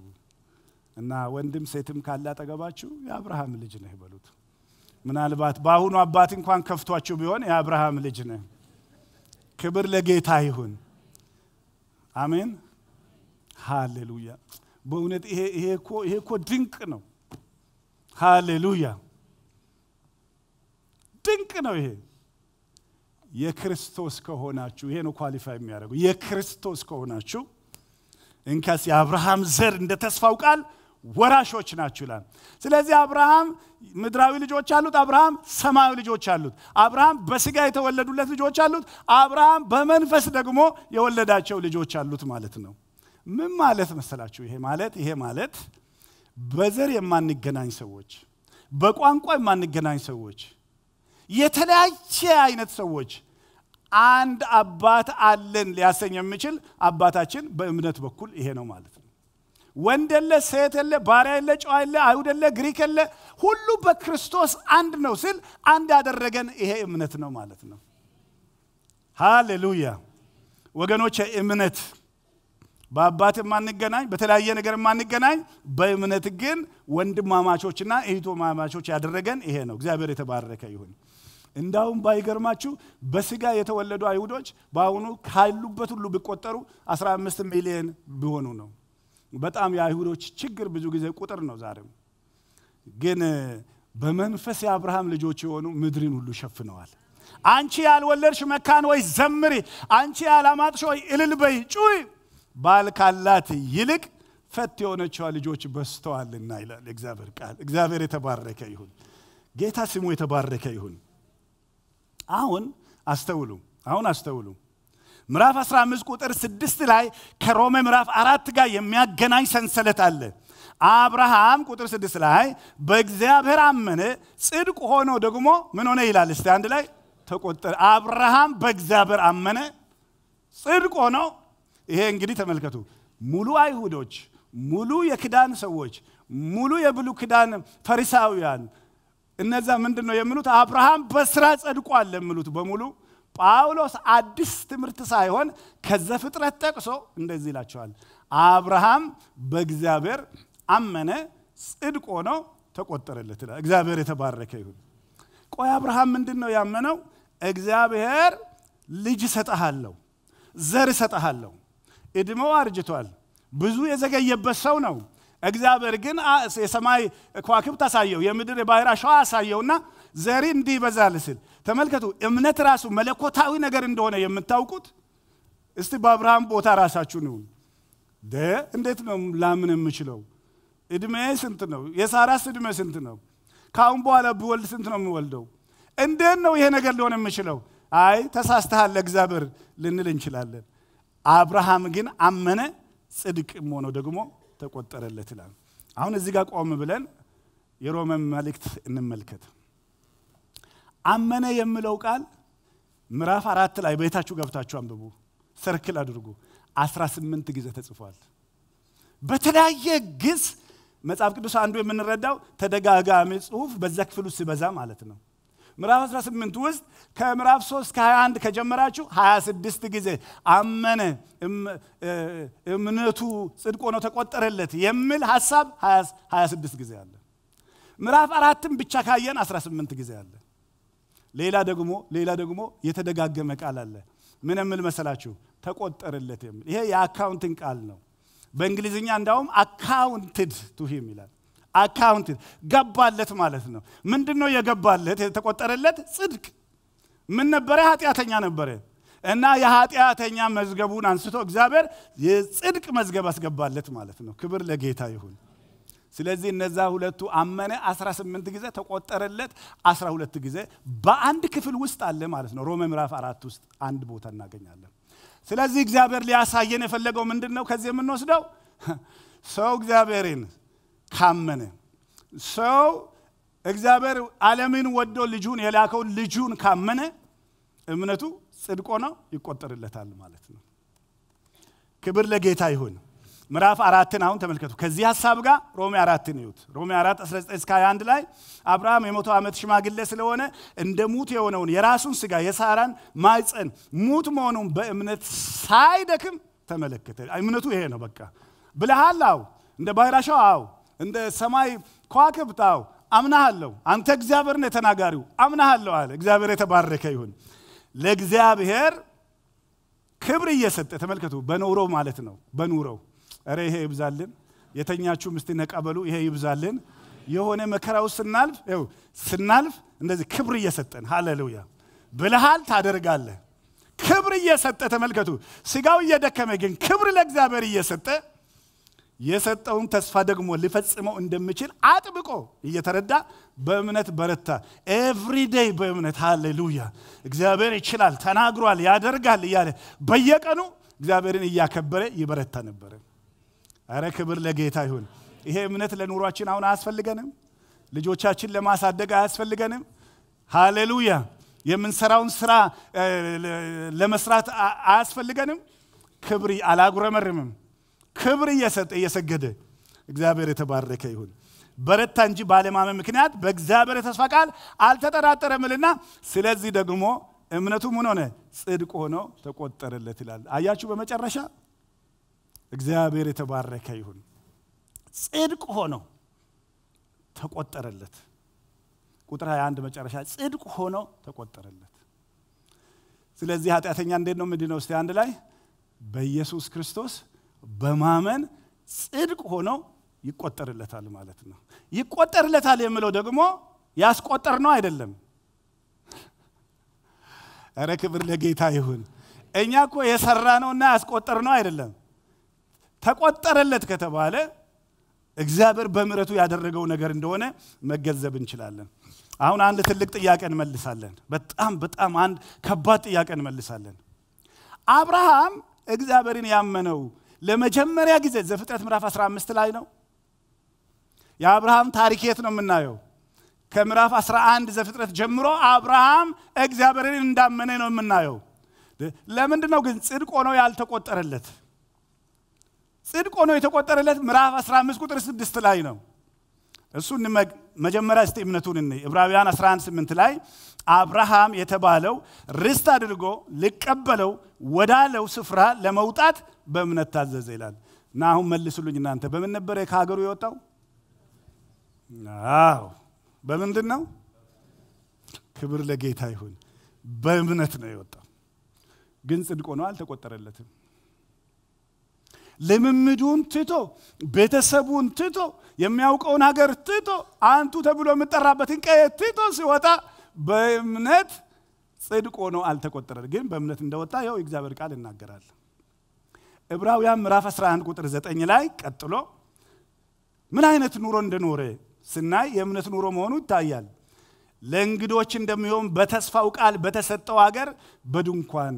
እና ወንድም ሴትም ካለ አጠገባችሁ የአብርሃም ልጅ ነህ በሉት። ምናልባት በአሁኑ አባት እንኳን ከፍቷችሁ ቢሆን የአብርሃም ልጅ ነህ። ክብር ለጌታ ይሁን። አሜን፣ ሃሌሉያ። በእውነት ይሄ እኮ ድንቅ ነው። ሃሌሉያ፣ ድንቅ ነው ይሄ የክርስቶስ ከሆናችሁ ይሄ ነው ኳሊፋይ የሚያደርጉ የክርስቶስ ከሆናችሁ እንከስ የአብርሃም ዘር እንደ ተስፋው ቃል ወራሾች ናችሁ ይላል። ስለዚህ አብርሃም ምድራዊ ልጆች አሉት፣ አብርሃም ሰማያዊ ልጆች አሉት። አብርሃም በስጋ የተወለዱለት ልጆች አሉት፣ አብርሃም በመንፈስ ደግሞ የወለዳቸው ልጆች አሉት ማለት ነው። ምን ማለት መሰላችሁ? ይሄ ማለት ይሄ ማለት በዘር የማንገናኝ ሰዎች፣ በቋንቋ የማንገናኝ ሰዎች የተለያየ አይነት ሰዎች አንድ አባት አለን ሊያሰኝ የሚችል አባታችን በእምነት በኩል ይሄ ነው ማለት ነው። ወንድ የለ፣ ሴት የለ፣ ባሪያ የለ፣ ጨዋ የለ፣ አይሁድ የለ፣ ግሪክ የለ፣ ሁሉ በክርስቶስ አንድ ነው ሲል አንድ ያደረገን ይሄ እምነት ነው ማለት ነው። ሃሌሉያ ወገኖች፣ እምነት በአባት የማንገናኝ በተለያየ ነገር የማንገናኝ በእምነት ግን ወንድማማቾችና እህቶማማቾች ያደረገን ይሄ ነው። እግዚአብሔር የተባረከ ይሁን። እንዳውም ባይገርማችሁ በስጋ የተወለዱ አይሁዶች በአሁኑ ካሉበት ሁሉ ቢቆጠሩ 15 ሚሊዮን ቢሆኑ ነው። በጣም የአይሁዶች ችግር ብዙ ጊዜ ቁጥር ነው። ዛሬም ግን በመንፈስ የአብርሃም ልጆች የሆኑ ምድርን ሁሉ ሸፍነዋል። አንቺ ያልወለድሽ መካን ወይ ዘምሪ፣ አንቺ ያላማጥሽ ወይ እልል በይ ጩይ፣ ባል ካላት ይልቅ ፈት የሆነችዋ ልጆች በዝተዋልና ይላል እግዚአብሔር ቃል። እግዚአብሔር የተባረከ ይሁን። ጌታ ስሙ የተባረከ ይሁን። አሁን አስተውሉ፣ አሁን አስተውሉ። ምዕራፍ 15 ቁጥር 6 ላይ ከሮሜ ምዕራፍ አራት ጋር የሚያገናኝ ሰንሰለት አለ። አብርሃም ቁጥር 6 ላይ በእግዚአብሔር አመነ፣ ጽድቅ ሆኖ ደግሞ ምን ሆነ ይላል። እስቲ አንድ ላይ ተቆጠረ። አብርሃም በእግዚአብሔር አመነ፣ ጽድቅ ሆኖ። ይሄ እንግዲህ ተመልከቱ፣ ሙሉ አይሁዶች፣ ሙሉ የክዳን ሰዎች፣ ሙሉ የብሉ ክዳን ፈሪሳውያን እነዛ ምንድን ነው የሚሉት? አብርሃም በስራ ጸድቋል የሚሉት በሙሉ ጳውሎስ አዲስ ትምህርት ሳይሆን ከዘፍጥረት ጠቅሶ እንደዚህ ይላቸዋል። አብርሃም በእግዚአብሔር አመነ፣ ጽድቅ ሆኖ ተቆጠረለት እግዚአብሔር የተባረከ ይሁን። ቆይ አብርሃም ምንድን ነው ያመነው? እግዚአብሔር ልጅ እሰጠሃለሁ፣ ዘር እሰጠሃለሁ። ዕድሜው አርጅቷል፣ ብዙ የዘገየበት ሰው ነው። እግዚአብሔር ግን የሰማይ ከዋክብት አሳየው፣ የምድር የባህር አሸዋ አሳየውና ዘሪ እንዲህ ይበዛል ሲል ተመልከቱ። እምነት ራሱ መለኮታዊ ነገር እንደሆነ የምታውቁት እስቲ በአብርሃም ቦታ ራሳችሁ ነው። ደ እንዴት ነው ላምን የምችለው? እድሜ ስንት ነው? የሳራስ እድሜ ስንት ነው? ከአሁን በኋላ ብወልድ ስንት ነው የምወልደው? እንዴት ነው ይሄ ነገር ሊሆን የምችለው? አይ ተሳስተሃል እግዚአብሔር ልንል እንችላለን። አብርሃም ግን አመነ፣ ጽድቅም ሆኖ ደግሞ ተቆጠረለት ይላል። አሁን እዚህ ጋር ቆም ብለን የሮመን መልእክት እንመልከት። አመነ የሚለው ቃል ምዕራፍ አራት ላይ ቤታችሁ ገብታችሁ አንብቡ፣ ሰርክል አድርጉ። አስራ ስምንት ጊዜ ተጽፏል። በተለያየ ግስ መጽሐፍ ቅዱስ አንዱ የምንረዳው ተደጋጋሚ ጽሁፍ በዛ ውስጥ ሲበዛ ማለት ነው። ምዕራፍ 18 ውስጥ ከምዕራፍ 3 ከ21 ከጀመራችሁ 26 ጊዜ አመነ እምነቱ ጽድቅ ሆኖ ተቆጠረለት የሚል ሀሳብ 26 ጊዜ አለ። ምዕራፍ አራትም ብቻ ካየን 18 ጊዜ አለ። ሌላ ደግሞ ሌላ ደግሞ የተደጋገመ ቃል አለ። ምን የሚል መሰላችሁ? ተቆጠረለት የሚል ይሄ የ accounting ቃል ነው። በእንግሊዝኛ እንዳውም accounted to him ይላል። accounted ገባለት ማለት ነው። ምንድን ነው የገባለት? የተቆጠረለት ጽድቅ። ምን ነበረ? ኃጢአተኛ ነበረ እና የኃጢአተኛ መዝገቡን አንስቶ እግዚአብሔር የጽድቅ መዝገብ አስገባለት ማለት ነው። ክብር ለጌታ ይሁን። ስለዚህ እነዛ ሁለቱ አመነ 18 ጊዜ ተቆጠረለት 12 ጊዜ በአንድ ክፍል ውስጥ አለ ማለት ነው። ሮሜ ምዕራፍ አራት ውስጥ አንድ ቦታ እናገኛለን። ስለዚህ እግዚአብሔር ሊያሳየን የፈለገው ምንድን ነው? ከዚህ የምንወስደው (laughs) ሰው እግዚአብሔርን ካመነ ሰው እግዚአብሔር ዓለምን ወዶ ልጁን የላከውን ልጁን ካመነ እምነቱ ጽድቅ ሆኖ ይቆጠርለታል ማለት ነው። ክብር ለጌታ ይሁን። ምዕራፍ አራትን አሁን ተመልከቱ። ከዚህ ሀሳብ ጋር ሮሜ አራትን ይዩት። ሮሜ አራት 19 እስከ 21 ላይ አብርሃም የመቶ ዓመት ሽማግሌ ስለሆነ እንደ ሙት የሆነውን የራሱን ስጋ የሳራን ማይፀን ሙት መሆኑን በእምነት ሳይደክም ተመለከተ። እምነቱ ይሄ ነው። በቃ ብልሃል፣ አው እንደ ባህር አሸዋ፣ እንደ ሰማይ ከዋክብት፣ አው አምናሃለሁ። አንተ እግዚአብሔር ነህ ተናጋሪው፣ አምናሃለሁ አለ። እግዚአብሔር የተባረከ ይሁን። ለእግዚአብሔር ክብር እየሰጠ ተመልከቱ። በኑሮው ማለት ነው። በኑሮው እረ ይሄ ይብዛልን። የተኛችሁ ምስቲ ነቀበሉ። ይሄ ይብዛልን። የሆነ መከራ ውስጥ ስናልፍ ስናልፍ እንደዚህ ክብር እየሰጠን ሃሌሉያ ብልሃል ታደርጋለህ። ክብር እየሰጠ ተመልከቱ። ስጋው እየደከመ ግን ክብር ለእግዚአብሔር እየሰጠ የሰጠውን ተስፋ ደግሞ ሊፈጽመው እንደሚችል አጥብቆ እየተረዳ በእምነት በረታ። ኤቭሪዴይ በእምነት ሃሌሉያ እግዚአብሔር ይችላል፣ ተናግሯል፣ ያደርጋል እያለ በየቀኑ እግዚአብሔርን እያከበረ ይበረታ ነበረ። አረ ክብር ለጌታ ይሁን። ይሄ እምነት ለኑሯችን አሁን አያስፈልገንም? ልጆቻችን ለማሳደግ አያስፈልገንም? ሃሌሉያ የምንሰራውን ስራ ለመስራት አያስፈልገንም? ክብር አላጉረመርምም። ክብር እየሰጠ እየሰገደ እግዚአብሔር የተባረከ ይሁን። በረታ እንጂ ባለማመን ምክንያት በእግዚአብሔር የተስፋ ቃል አልተጠራጠረምልና፣ ስለዚህ ደግሞ እምነቱ ምን ሆነ? ጽድቅ ሆኖ ተቆጠረለት ይላል። አያችሁ፣ በመጨረሻ እግዚአብሔር የተባረከ ይሁን። ጽድቅ ሆኖ ተቆጠረለት። ቁጥር 21 መጨረሻ ጽድቅ ሆኖ ተቆጠረለት። ስለዚህ ኃጢአተኛ እንዴት ነው ምንድነው? እስቲ አንድ ላይ በኢየሱስ ክርስቶስ በማመን ጽድቅ ሆኖ ይቆጠርለታል ማለት ነው። ይቆጠርለታል የምለው ደግሞ ያስቆጠር ነው አይደለም። እረ ክብር ለጌታ ይሁን። እኛ እኮ የሰራ ነውና ያስቆጠር ነው አይደለም። ተቆጠረለት ከተባለ እግዚአብሔር በምሕረቱ ያደረገው ነገር እንደሆነ መገንዘብ እንችላለን። አሁን አንድ ትልቅ ጥያቄ እንመልሳለን። በጣም በጣም አንድ ከባድ ጥያቄ እንመልሳለን። አብርሃም እግዚአብሔርን ያመነው ለመጀመሪያ ጊዜ ዘፍጥረት ምዕራፍ 15 ላይ ነው። የአብርሃም ታሪክ የት ነው የምናየው? ከምዕራፍ 11 ዘፍጥረት ጀምሮ አብርሃም እግዚአብሔርን እንዳመነ ነው የምናየው። ለምንድን ነው ግን ጽድቅ ሆኖ ያልተቆጠረለት? ጽድቅ ሆኖ የተቆጠረለት ምዕራፍ 15 ቁጥር 6 ላይ ነው። እሱ መጀመሪያ እስቲ እምነቱን እኔ ዕብራውያን 11 8 ላይ አብርሃም የተባለው ርስት አድርጎ ሊቀበለው ወዳለው ስፍራ ለመውጣት በእምነት ታዘዘ ይላል። እና አሁን መልሱልኝ እናንተ በምን ነበረ ከሀገሩ የወጣው? አዎ በምንድን ነው? ክብር ለጌታ ይሁን። በእምነት ነው የወጣው። ግን ጽድቅ ሆኖ አልተቆጠረለትም። ልምምዱን ትቶ ቤተሰቡን ትቶ የሚያውቀውን ሀገር ትቶ አንቱ ተብሎ የምጠራበትን ቀየ ትቶ ሲወጣ በእምነት ጽድቅ ሆኖ አልተቆጠረ። ግን በእምነት እንደወጣ ይኸው የእግዚአብሔር ቃል ይናገራል። ዕብራውያን ምዕራፍ 11 ቁጥር 9 ላይ ቀጥሎ ምን አይነት ኑሮ እንደኖረ ስናይ የእምነት ኑሮ መሆኑ ይታያል። ለእንግዶች እንደሚሆን በተስፋው ቃል በተሰጠው ሀገር በድንኳን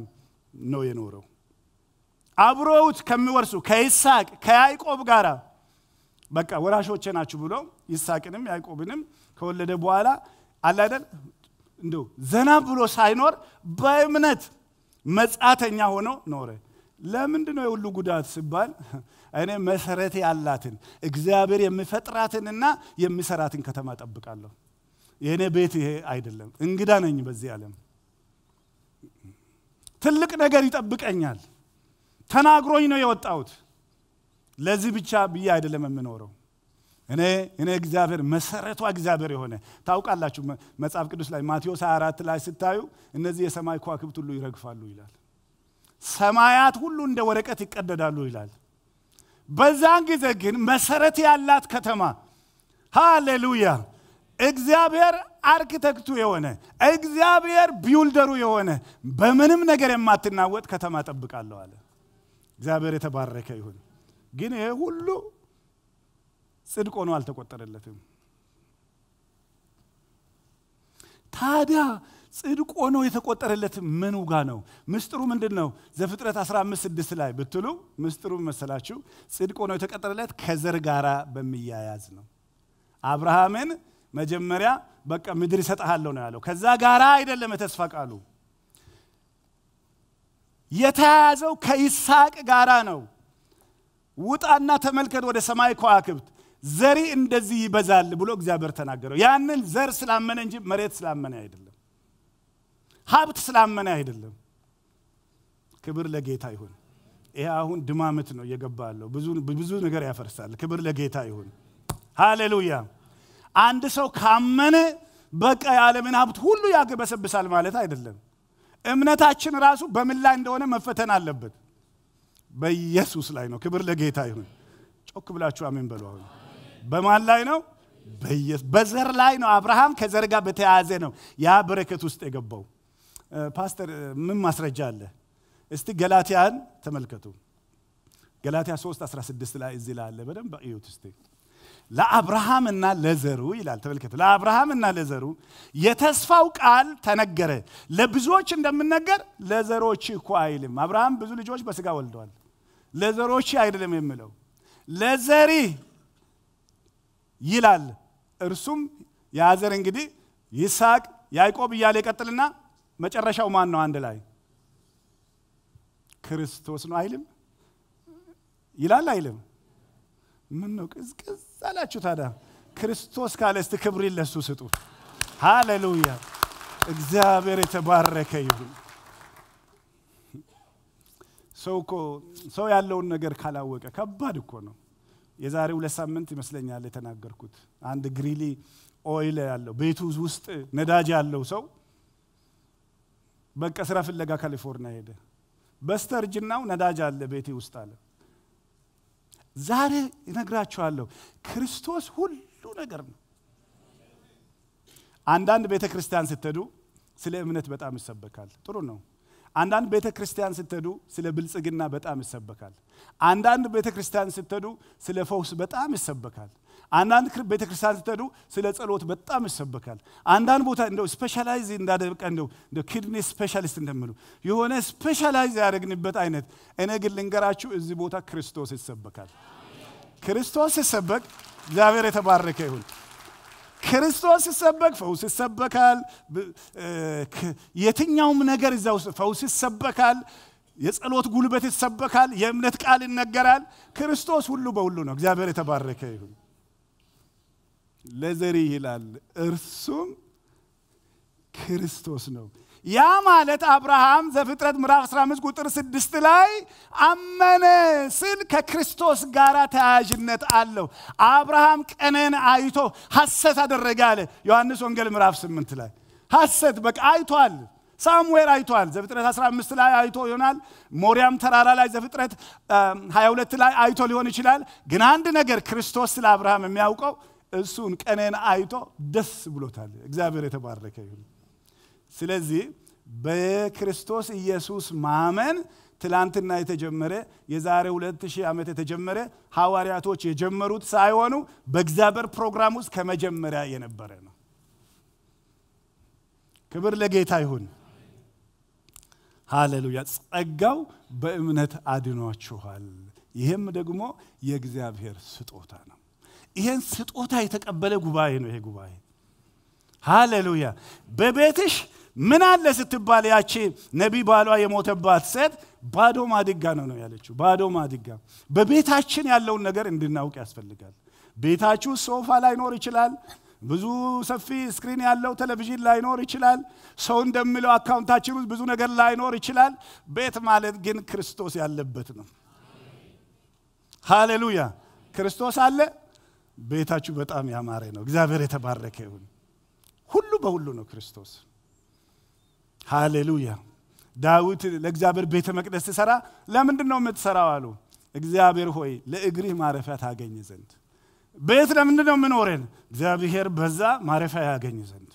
ነው የኖረው። አብረውት ከሚወርሱ ከይስሐቅ ከያዕቆብ ጋር በቃ ወራሾቼ ናችሁ ብሎ ይስሐቅንም ያዕቆብንም ከወለደ በኋላ አላደል እንደው ዘና ብሎ ሳይኖር በእምነት መጻተኛ ሆኖ ኖረ። ለምንድን ነው የሁሉ ጉዳት ሲባል እኔ መሰረት ያላትን እግዚአብሔር የሚፈጥራትንና የሚሰራትን ከተማ ጠብቃለሁ። የእኔ ቤት ይሄ አይደለም፣ እንግዳ ነኝ በዚህ ዓለም። ትልቅ ነገር ይጠብቀኛል። ተናግሮኝ ነው የወጣሁት። ለዚህ ብቻ ብዬ አይደለም የምኖረው። እኔ እኔ እግዚአብሔር መሰረቷ እግዚአብሔር የሆነ ታውቃላችሁ። መጽሐፍ ቅዱስ ላይ ማቴዎስ 24 ላይ ስታዩ እነዚህ የሰማይ ከዋክብት ሁሉ ይረግፋሉ ይላል። ሰማያት ሁሉ እንደ ወረቀት ይቀደዳሉ ይላል። በዛን ጊዜ ግን መሰረት ያላት ከተማ ሃሌሉያ፣ እግዚአብሔር አርኪቴክቱ የሆነ እግዚአብሔር ቢውልደሩ የሆነ በምንም ነገር የማትናወጥ ከተማ ጠብቃለሁ አለ። እግዚአብሔር የተባረከ ይሁን። ግን ይሄ ሁሉ ጽድቅ ሆኖ አልተቆጠረለትም። ታዲያ ጽድቅ ሆኖ የተቆጠረለት ምኑ ጋ ነው? ምስጢሩ ምንድን ነው? ዘፍጥረት 15 ስድስት ላይ ብትሉ ምስጢሩ መሰላችሁ ጽድቅ ሆኖ የተቆጠረለት ከዘር ጋራ በሚያያዝ ነው። አብርሃምን መጀመሪያ በቃ ምድር ይሰጥሃለሁ ነው ያለው። ከዛ ጋራ አይደለም የተስፋ ቃሉ የተያያዘው ከይስሐቅ ጋራ ነው። ውጣና ተመልከት ወደ ሰማይ ከዋክብት ዘሪ እንደዚህ ይበዛል ብሎ እግዚአብሔር ተናገረው። ያንን ዘር ስላመነ እንጂ መሬት ስላመነ አይደለም፣ ሀብት ስላመነ አይደለም። ክብር ለጌታ ይሁን። ይሄ አሁን ድማምት ነው እየገባ ብዙ ነገር ያፈርሳል። ክብር ለጌታ ይሁን። ሃሌሉያ። አንድ ሰው ካመነ በቃ የዓለምን ሀብት ሁሉ ያገበሰብሳል ማለት አይደለም። እምነታችን ራሱ በምን ላይ እንደሆነ መፈተን አለበት። በኢየሱስ ላይ ነው። ክብር ለጌታ ይሁን። ጮክ ብላችሁ አሜን በሉ። አሁን በማን ላይ ነው? በዘር ላይ ነው። አብርሃም ከዘር ጋር በተያያዘ ነው ያ በረከት ውስጥ የገባው። ፓስተር ምን ማስረጃ አለ? እስቲ ገላትያን ተመልከቱ። ገላትያ 3 16 ላይ እዚህ ላይ አለ። በደንብ እዩት እስቲ። ለአብርሃምና ለዘሩ ይላል። ተመልከቱ። ለአብርሃምና ለዘሩ የተስፋው ቃል ተነገረ። ለብዙዎች እንደምነገር ለዘሮች እኮ አይልም። አብርሃም ብዙ ልጆች በስጋ ወልደዋል። ለዘሮች አይደለም የሚለው ለዘሪ ይላል። እርሱም የአዘር እንግዲህ ይስሐቅ፣ ያዕቆብ እያለ ይቀጥልና መጨረሻው ማን ነው? አንድ ላይ ክርስቶስ ነው አይልም? ይላል አይልም? ምን ነው ቅዝቅዝ አላችሁ ታዲያ? ክርስቶስ ካለ እስቲ ክብር ለሱ ስጡ። ሃሌሉያ! እግዚአብሔር የተባረከ ይሁን። ሰው እኮ ሰው ያለውን ነገር ካላወቀ ከባድ እኮ ነው። የዛሬ ሁለት ሳምንት ይመስለኛል የተናገርኩት አንድ Greeley oil ያለው ቤቱ ውስጥ ነዳጅ ያለው ሰው በቃ ስራ ፍለጋ ካሊፎርኒያ ሄደ። በስተእርጅናው ነዳጅ አለ ቤቴ ውስጥ አለ። ዛሬ እነግራችኋለሁ ክርስቶስ ሁሉ ነገር ነው። አንዳንድ ቤተ ክርስቲያን ስትሄዱ ስለ እምነት በጣም ይሰበካል። ጥሩ ነው። አንዳንድ ቤተ ክርስቲያን ስትሄዱ ስለ ብልጽግና በጣም ይሰበካል። አንዳንድ ቤተ ክርስቲያን ስትሄዱ ስለ ፈውስ በጣም ይሰበካል። አንዳንድ ቤተ ክርስቲያን ስትሄዱ ስለ ጸሎት በጣም ይሰበካል። አንዳንድ ቦታ እንደው specialize እንዳደረገ እንደው ኪድኒ ስፔሻሊስት እንደምሉ የሆነ specialize ያደረግንበት አይነት። እኔ ግን ልንገራችሁ እዚህ ቦታ ክርስቶስ ይሰበካል። ክርስቶስ ሲሰበክ እግዚአብሔር የተባረከ ይሁን። ክርስቶስ ሲሰበክ ፈውስ ይሰበካል። የትኛውም ነገር እዛ ውስጥ ፈውስ ይሰበካል። የጸሎት ጉልበት ይሰበካል። የእምነት ቃል ይነገራል። ክርስቶስ ሁሉ በሁሉ ነው። እግዚአብሔር የተባረከ ይሁን። ለዘሪ ይላል እርሱም ክርስቶስ ነው። ያ ማለት አብርሃም ዘፍጥረት ምዕራፍ 15 ቁጥር 6 ላይ አመነ ስል ከክርስቶስ ጋር ተያያዥነት አለው። አብርሃም ቀንን አይቶ ሐሰት አደረገ አለ ዮሐንስ ወንጌል ምዕራፍ 8 ላይ ሐሰት በቃ አይቷል። ሳሙኤል አይቷል። ዘፍጥረት 15 ላይ አይቶ ይሆናል። ሞሪያም ተራራ ላይ ዘፍጥረት 22 ላይ አይቶ ሊሆን ይችላል። ግን አንድ ነገር ክርስቶስ ስለ አብርሃም የሚያውቀው እሱን ቀኔን አይቶ ደስ ብሎታል። እግዚአብሔር የተባረከ ይሁን። ስለዚህ በክርስቶስ ኢየሱስ ማመን ትላንትና የተጀመረ የዛሬ ሁለት ሺህ ዓመት የተጀመረ ሐዋርያቶች የጀመሩት ሳይሆኑ በእግዚአብሔር ፕሮግራም ውስጥ ከመጀመሪያ የነበረ ነው። ክብር ለጌታ ይሁን። ሃሌሉያ። ጸጋው በእምነት አድኗችኋል። ይህም ደግሞ የእግዚአብሔር ስጦታ ነው። ይሄን ስጦታ የተቀበለ ጉባኤ ነው ይሄ ጉባኤ። ሃሌሉያ። በቤትሽ ምን አለ ስትባል ያቺ ነቢይ ባሏ የሞተባት ሴት ባዶ ማድጋ ነው ነው ያለችው። ባዶ ማድጋ። በቤታችን ያለውን ነገር እንድናውቅ ያስፈልጋል። ቤታችሁ ሶፋ ላይኖር ይችላል። ብዙ ሰፊ screen ያለው ቴሌቪዥን ላይኖር ይችላል። ሰው እንደሚለው account ኣችን ውስጥ ብዙ ነገር ላይኖር ይችላል። ቤት ማለት ግን ክርስቶስ ያለበት ነው። ሃሌሉያ። ክርስቶስ አለ። ቤታችሁ በጣም ያማረ ነው። እግዚአብሔር የተባረከ ይሁን። ሁሉ በሁሉ ነው ክርስቶስ። ሃሌሉያ። ዳዊት ለእግዚአብሔር ቤተ መቅደስ ሲሰራ ለምንድን ነው የምትሰራው አሉ። እግዚአብሔር ሆይ ለእግርህ ማረፊያ ታገኝ ዘንድ ቤት ለምንድን ነው የምኖረን? እግዚአብሔር በዛ ማረፊያ ያገኝ ዘንድ።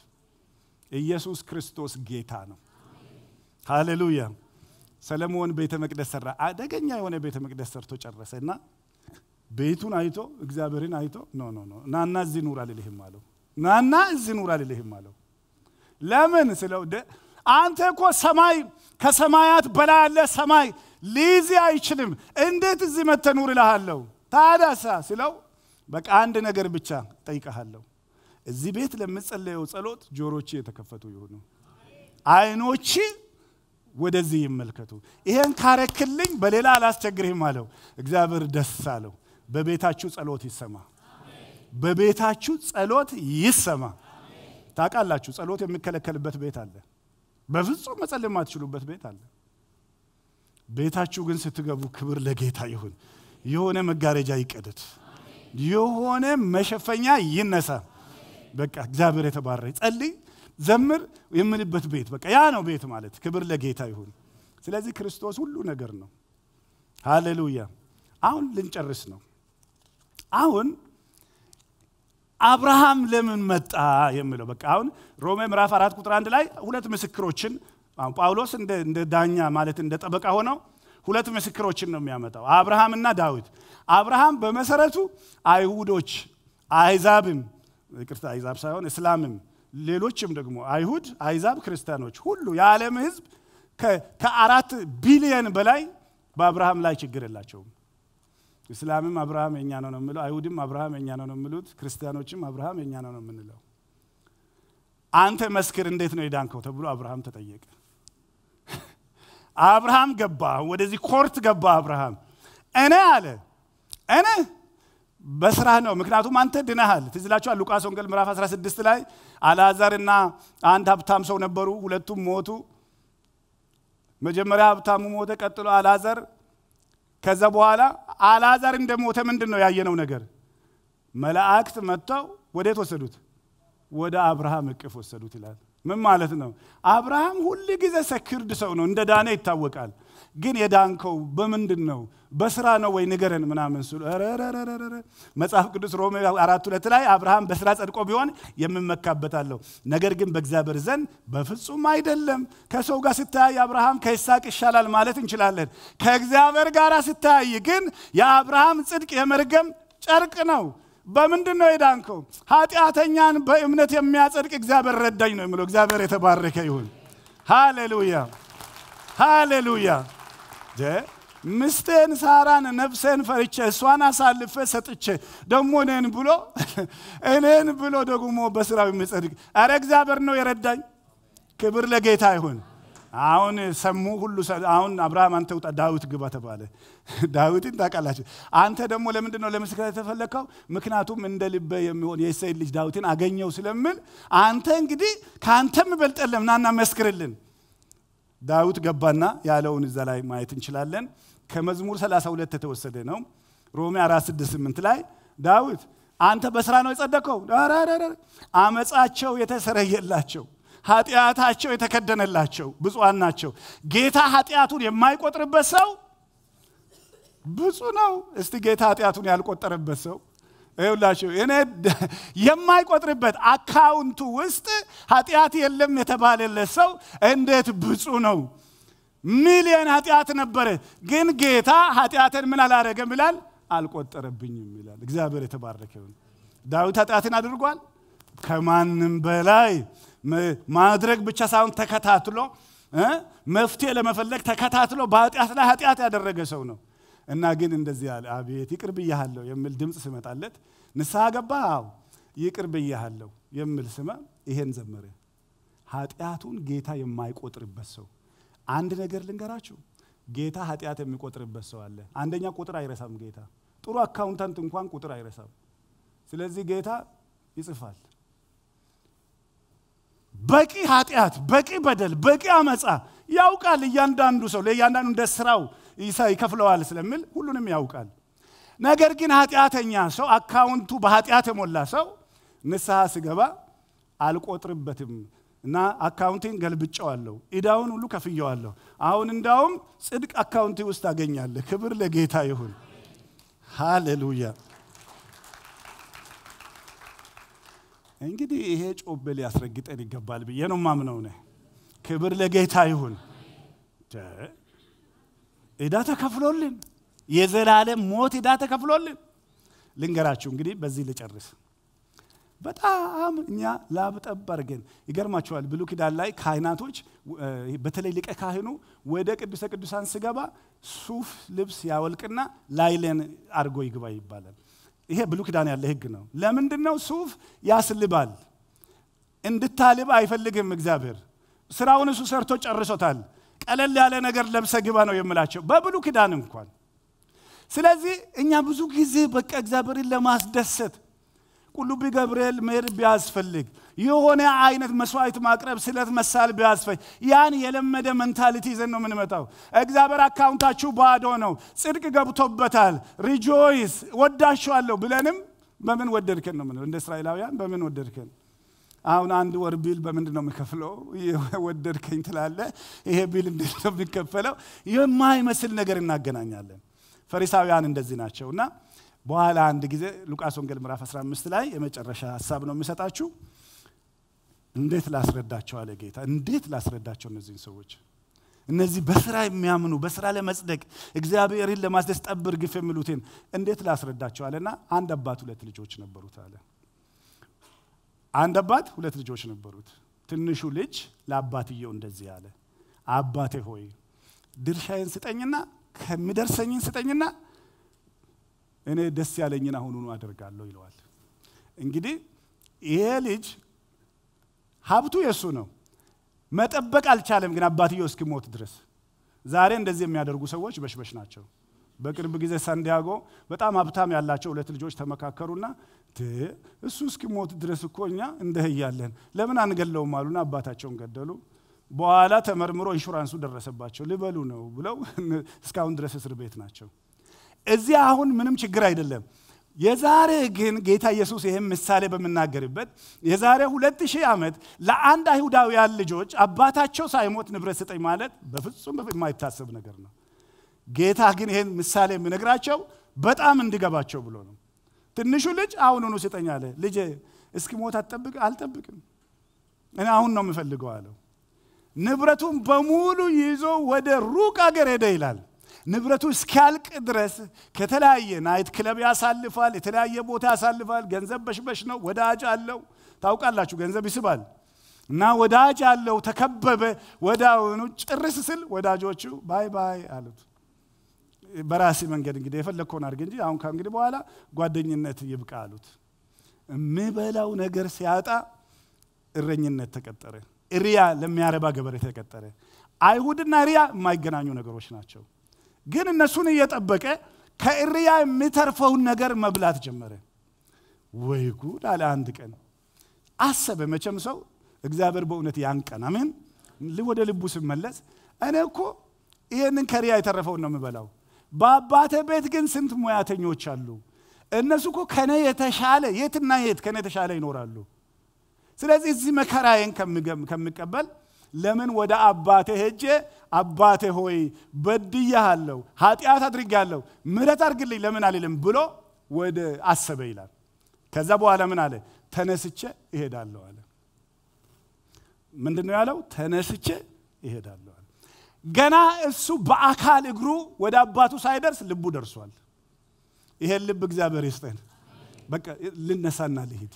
ኢየሱስ ክርስቶስ ጌታ ነው። ሃሌሉያ። ሰለሞን ቤተ መቅደስ ሰራ። አደገኛ የሆነ ቤተ መቅደስ ሰርቶ ጨረሰ እና ቤቱን አይቶ እግዚአብሔርን አይቶ no no no ናና እዚህ ኑር አልልህም አለው። ናና እዚህ ኑር አልልህም አለው። ለምን ስለው አንተ እኮ ሰማይ ከሰማያት በላይ ያለ ሰማይ ሊይዝ አይችልም። እንዴት እዚህ መጥተህ ኑር እልሃለሁ? ታዳሳ ስለው በቃ አንድ ነገር ብቻ ጠይቀሃለሁ። እዚህ ቤት ለምጸለየው ጸሎት ጆሮች የተከፈቱ ይሁኑ፣ አይኖች ወደዚህ ይመልከቱ። ይሄን ካረክልኝ በሌላ አላስቸግርህም አለው። እግዚአብሔር ደስ አለው። በቤታችሁ ጸሎት ይሰማ፣ በቤታችሁ ጸሎት ይሰማ። ታውቃላችሁ፣ ጸሎት የሚከለከልበት ቤት አለ። በፍጹም መጸለይ የማትችሉበት ቤት አለ። ቤታችሁ ግን ስትገቡ ክብር ለጌታ ይሁን። የሆነ መጋረጃ ይቀደድ፣ የሆነ መሸፈኛ ይነሳ። በቃ እግዚአብሔር የተባረከ ጸልይ፣ ዘምር የምልበት ቤት በቃ ያ ነው ቤት ማለት። ክብር ለጌታ ይሁን። ስለዚህ ክርስቶስ ሁሉ ነገር ነው። ሃሌሉያ። አሁን ልንጨርስ ነው። አሁን አብርሃም ለምን መጣ የሚለው በቃ አሁን ሮሜ ምዕራፍ አራት ቁጥር አንድ ላይ ሁለት ምስክሮችን ጳውሎስ እንደ ዳኛ ማለት እንደ ጠበቃ ሆነው ሁለት ምስክሮችን ነው የሚያመጣው፣ አብርሃምና ዳዊት። አብርሃም በመሰረቱ አይሁዶች አይዛብም፣ ይቅርታ አይዛብ ሳይሆን እስላምም፣ ሌሎችም ደግሞ አይሁድ፣ አህዛብ፣ ክርስቲያኖች ሁሉ የዓለም ሕዝብ ከአራት ቢሊየን በላይ በአብርሃም ላይ ችግር የላቸውም። እስላምም አብርሃም የኛ ነው ነው የሚለው፣ አይሁድም አብርሃም የኛ ነው ነው የሚሉት፣ ክርስቲያኖችም አብርሃም የኛ ነው ነው የምንለው። አንተ መስክር፣ እንዴት ነው የዳንከው ተብሎ አብርሃም ተጠየቀ። (laughs) አብርሃም ገባ፣ ወደዚህ court ገባ። አብርሃም እኔ አለ እኔ በስራ ነው። ምክንያቱም አንተ ድነሃል። ትዝ ይላችኋል ሉቃስ ወንጌል ምዕራፍ 16 ላይ አልዓዛርና አንድ ሀብታም ሰው ነበሩ። ሁለቱም ሞቱ። መጀመሪያ ሀብታሙ ሞተ፣ ቀጥሎ አልዓዛር። ከዛ በኋላ አልዓዛር እንደሞተ ምንድን ነው ያየነው ነገር? መላእክት መጥተው ወዴት ወሰዱት? ወደ አብርሃም እቅፍ ወሰዱት ይላል። ምን ማለት ነው? አብርሃም ሁል ጊዜ ሰክርድ ሰው ነው፣ እንደ ዳነ ይታወቃል። ግን የዳንከው በምንድን ነው? በስራ ነው ወይ ንገረን ምናምን ስሉ መጽሐፍ ቅዱስ ሮሜ አራት ሁለት ላይ አብርሃም በስራ ጸድቆ ቢሆን የምመካበታለሁ፣ ነገር ግን በእግዚአብሔር ዘንድ በፍጹም አይደለም። ከሰው ጋር ስታይ አብርሃም ከይስሐቅ ይሻላል ማለት እንችላለን። ከእግዚአብሔር ጋር ስታይ ግን የአብርሃም ጽድቅ የመርገም ጨርቅ ነው። በምንድን ነው የዳንከው? ኃጢአተኛን በእምነት የሚያጸድቅ እግዚአብሔር ረዳኝ ነው የሚለው። እግዚአብሔር የተባረከ ይሁን። ሃሌሉያ ሃሌሉያ። ምስቴን ሳራን ነፍሴን ፈርቼ እሷን አሳልፌ ሰጥቼ ደግሞ እኔን ብሎ (laughs) እኔን ብሎ ደግሞ በስራው የሚጸድቅ አረ እግዚአብሔር ነው የረዳኝ። ክብር ለጌታ ይሁን። አሁን ሰሙ ሁሉ። አሁን አብርሃም አንተ ውጣ፣ ዳዊት ግባ ተባለ። (laughs) ዳዊትን ታውቃላችሁ። አንተ ደግሞ ለምንድን ነው ለምስክር የተፈለግከው? ምክንያቱም እንደ ልቤ የሚሆን የእሴይ ልጅ ዳዊትን አገኘው ስለምል አንተ እንግዲህ ከአንተም ይበልጥ የለም፣ ናና መስክርልን። ዳዊት ገባና ያለውን እዛ ላይ ማየት እንችላለን። ከመዝሙር 32 የተወሰደ ነው። ሮሜ 468 ላይ ዳዊት አንተ በስራ ነው የጸደቀው፣ አመፃቸው የተሰረየላቸው ኃጢአታቸው የተከደነላቸው ብፁዓን ናቸው። ጌታ ኃጢአቱን የማይቆጥርበት ሰው ብፁ ነው። እስቲ ጌታ ኃጢአቱን ያልቆጠረበት ሰው ይኸውላችሁ፣ እኔ የማይቆጥርበት account ኡ ውስጥ ኃጢአት የለም የተባለለት ሰው እንዴት ብፁዕ ነው? ሚሊዮን ኃጢአት ነበረ፣ ግን ጌታ ኃጢአትን ምን አላረገም ይላል? አልቆጠረብኝም ይላል። እግዚአብሔር የተባረከ ይሁን። ዳዊት ኃጢአትን አድርጓል ከማንም በላይ ማድረግ ብቻ ሳይሆን ተከታትሎ መፍትሄ ለመፈለግ ተከታትሎ በኃጢአት ላይ ኃጢአት ያደረገ ሰው ነው እና ግን እንደዚህ ያለ አቤት ይቅር ብያሃለሁ የሚል ድምፅ ሲመጣለት ንስሐ ገባ አዎ ይቅር ብያሃለሁ የሚል ሲሰማ ይሄን ዘመረ። ኃጢአቱን ጌታ የማይቆጥርበት ሰው አንድ ነገር ልንገራችሁ፣ ጌታ ኃጢአት የሚቆጥርበት ሰው አለ። አንደኛ ቁጥር አይረሳም ጌታ። ጥሩ accountant እንኳን ቁጥር አይረሳም። ስለዚህ ጌታ ይጽፋል። በቂ ኃጢአት፣ በቂ በደል፣ በቂ አመፃ ያውቃል። እያንዳንዱ ሰው ለእያንዳንዱ እንደ ስራው ይከፍለዋል ስለሚል ሁሉንም ያውቃል። ነገር ግን ኃጢአተኛ ሰው አካውንቱ በኃጢአት የሞላ ሰው ንስሐ ሲገባ አልቆጥርበትም እና አካውንቴን ገልብጨዋለሁ፣ ዕዳውን ሁሉ ከፍየዋለሁ። አሁን እንዳውም ጽድቅ አካውንትህ ውስጥ ታገኛለህ። ክብር ለጌታ ይሁን። ሃሌሉያ። እንግዲህ ይሄ ጮቤ ሊያስረግጠን ይገባል ብዬ ነው ማምነው። ክብር ለጌታ ይሁን። ዕዳ ተከፍሎልን የዘላለም ሞት ዕዳ ተከፍሎልን። ልንገራችሁ እንግዲህ በዚህ ልጨርስ። በጣም እኛ ላብጠብ አድርገን ይገርማችኋል። ብሉይ ኪዳን ላይ ካህናቶች በተለይ ሊቀ ካህኑ ወደ ቅዱሰ ቅዱሳን ስገባ ሱፍ ልብስ ያወልቅና ላይለን አድርጎ ይግባ ይባላል። ይሄ ብሉይ ኪዳን ያለ ሕግ ነው። ለምንድን ነው? ሱፍ ያስልባል። እንድታልብ አይፈልግም እግዚአብሔር። ስራውን እሱ ሰርቶ ጨርሶታል። ቀለል ያለ ነገር ለብሰ ግባ ነው የምላቸው በብሉይ ኪዳን እንኳን። ስለዚህ እኛ ብዙ ጊዜ በቃ እግዚአብሔርን ለማስደሰት ቁልቢ ገብርኤል መሄድ ቢያስፈልግ የሆነ አይነት መስዋዕት ማቅረብ ስለት መሳል ቢያስፈልግ ያን የለመደ መንታሊቲ ይዘን ነው የምንመጣው። እግዚአብሔር አካውንታችሁ ባዶ ነው፣ ጽድቅ ገብቶበታል፣ rejoice ወዳችኋለሁ ብለንም በምን ወደድከን ነው እንደ እስራኤላውያን በምን ወደድከን? አሁን አንድ ወር bill በምንድን ነው የሚከፍለው? ወደድከኝ ትላለ። ይሄ bill እንዴት ነው የሚከፈለው? የማይመስል ነገር እናገናኛለን። ፈሪሳውያን እንደዚህ ናቸው እና በኋላ አንድ ጊዜ ሉቃስ ወንጌል ምዕራፍ 15 ላይ የመጨረሻ ሀሳብ ነው የምሰጣችሁ። እንዴት ላስረዳቸው አለ ጌታ። እንዴት ላስረዳቸው እነዚህን ሰዎች እነዚህ በስራ የሚያምኑ በስራ ለመጽደቅ እግዚአብሔርን ለማስደስ ጠብር ግፍ የሚሉትን እንዴት ላስረዳቸው አለና አንድ አባት ሁለት ልጆች ነበሩት አለ። አንድ አባት ሁለት ልጆች ነበሩት። ትንሹ ልጅ ለአባትየው እንደዚህ አለ፣ አባቴ ሆይ ድርሻዬን ስጠኝና ከሚደርሰኝን ስጠኝና እኔ ደስ ያለኝን አሁኑኑ አደርጋለሁ ይለዋል። እንግዲህ ይሄ ልጅ ሀብቱ የእሱ ነው። መጠበቅ አልቻለም፣ ግን አባትየው እስኪሞት ድረስ። ዛሬ እንደዚህ የሚያደርጉ ሰዎች በሽበሽ ናቸው። በቅርብ ጊዜ ሳንዲያጎ በጣም ሀብታም ያላቸው ሁለት ልጆች ተመካከሩና እሱ እስኪሞት ድረስ እኮ እኛ እንደህያለን ለምን አንገለውም አሉና አባታቸውን ገደሉ። በኋላ ተመርምሮ ኢንሹራንሱ ደረሰባቸው። ልበሉ ነው ብለው (laughs) እስካሁን ድረስ እስር ቤት ናቸው። እዚህ አሁን ምንም ችግር አይደለም። የዛሬ ግን ጌታ ኢየሱስ ይህም ምሳሌ በምናገርበት የዛሬ ሁለት ሺህ ዓመት ለአንድ አይሁዳውያን ልጆች አባታቸው ሳይሞት ንብረት ስጠኝ ማለት በፍጹም የማይታሰብ ነገር ነው። ጌታ ግን ይህን ምሳሌ የሚነግራቸው በጣም እንዲገባቸው ብሎ ነው። ትንሹ ልጅ አሁኑኑ ስጠኝ አለ። ልጄ እስኪሞት አትጠብቅ? አልጠብቅም፣ እኔ አሁን ነው የምፈልገው አለው። ንብረቱን በሙሉ ይዞ ወደ ሩቅ አገር ሄደ ይላል። ንብረቱ እስኪያልቅ ድረስ ከተለያየ night club ያሳልፋል፣ የተለያየ ቦታ ያሳልፋል። ገንዘብ በሽበሽ ነው፣ ወዳጅ አለው። ታውቃላችሁ፣ ገንዘብ ይስባል እና ወዳጅ አለው። ተከበበ። ወዲያውኑ ጭርስ ሲል ወዳጆቹ bye bye አሉት። በራሴ መንገድ እንግዲህ የፈለግከውን አድርግ እንጂ አሁን ከእንግዲህ በኋላ ጓደኝነት ይብቃ አሉት። የሚበላው ነገር ሲያጣ እረኝነት ተቀጠረ። እሪያ ለሚያረባ ገበሬ ተቀጠረ። አይሁድና ሪያ የማይገናኙ ነገሮች ናቸው። ግን እነሱን እየጠበቀ ከእሪያ የሚተርፈውን ነገር መብላት ጀመረ። ወይ ጉድ አለ። አንድ ቀን አሰበ። መቼም ሰው እግዚአብሔር በእውነት ያንቀን። አሜን። ወደ ልቡ ስመለስ እኔ እኮ ይህንን ከሪያ የተረፈውን ነው የምበላው። በአባተ ቤት ግን ስንት ሙያተኞች አሉ። እነሱ እኮ ከኔ የተሻለ የትና የት ከኔ የተሻለ ይኖራሉ። ስለዚህ እዚህ መከራዬን ከምቀበል ለምን ወደ አባቴ ሄጄ አባቴ ሆይ በድያሃለሁ፣ ኃጢአት አድርጌያለሁ፣ ምሕረት አድርግልኝ ለምን አልልም ብሎ ወደ አሰበ ይላል። ከዛ በኋላ ምን አለ? ተነስቼ እሄዳለሁ አለ። ምንድን ነው ያለው? ተነስቼ እሄዳለሁ አለ። ገና እሱ በአካል እግሩ ወደ አባቱ ሳይደርስ ልቡ ደርሷል። ይሄን ልብ እግዚአብሔር ይስጠን። በቃ ልነሳና ልሂድ።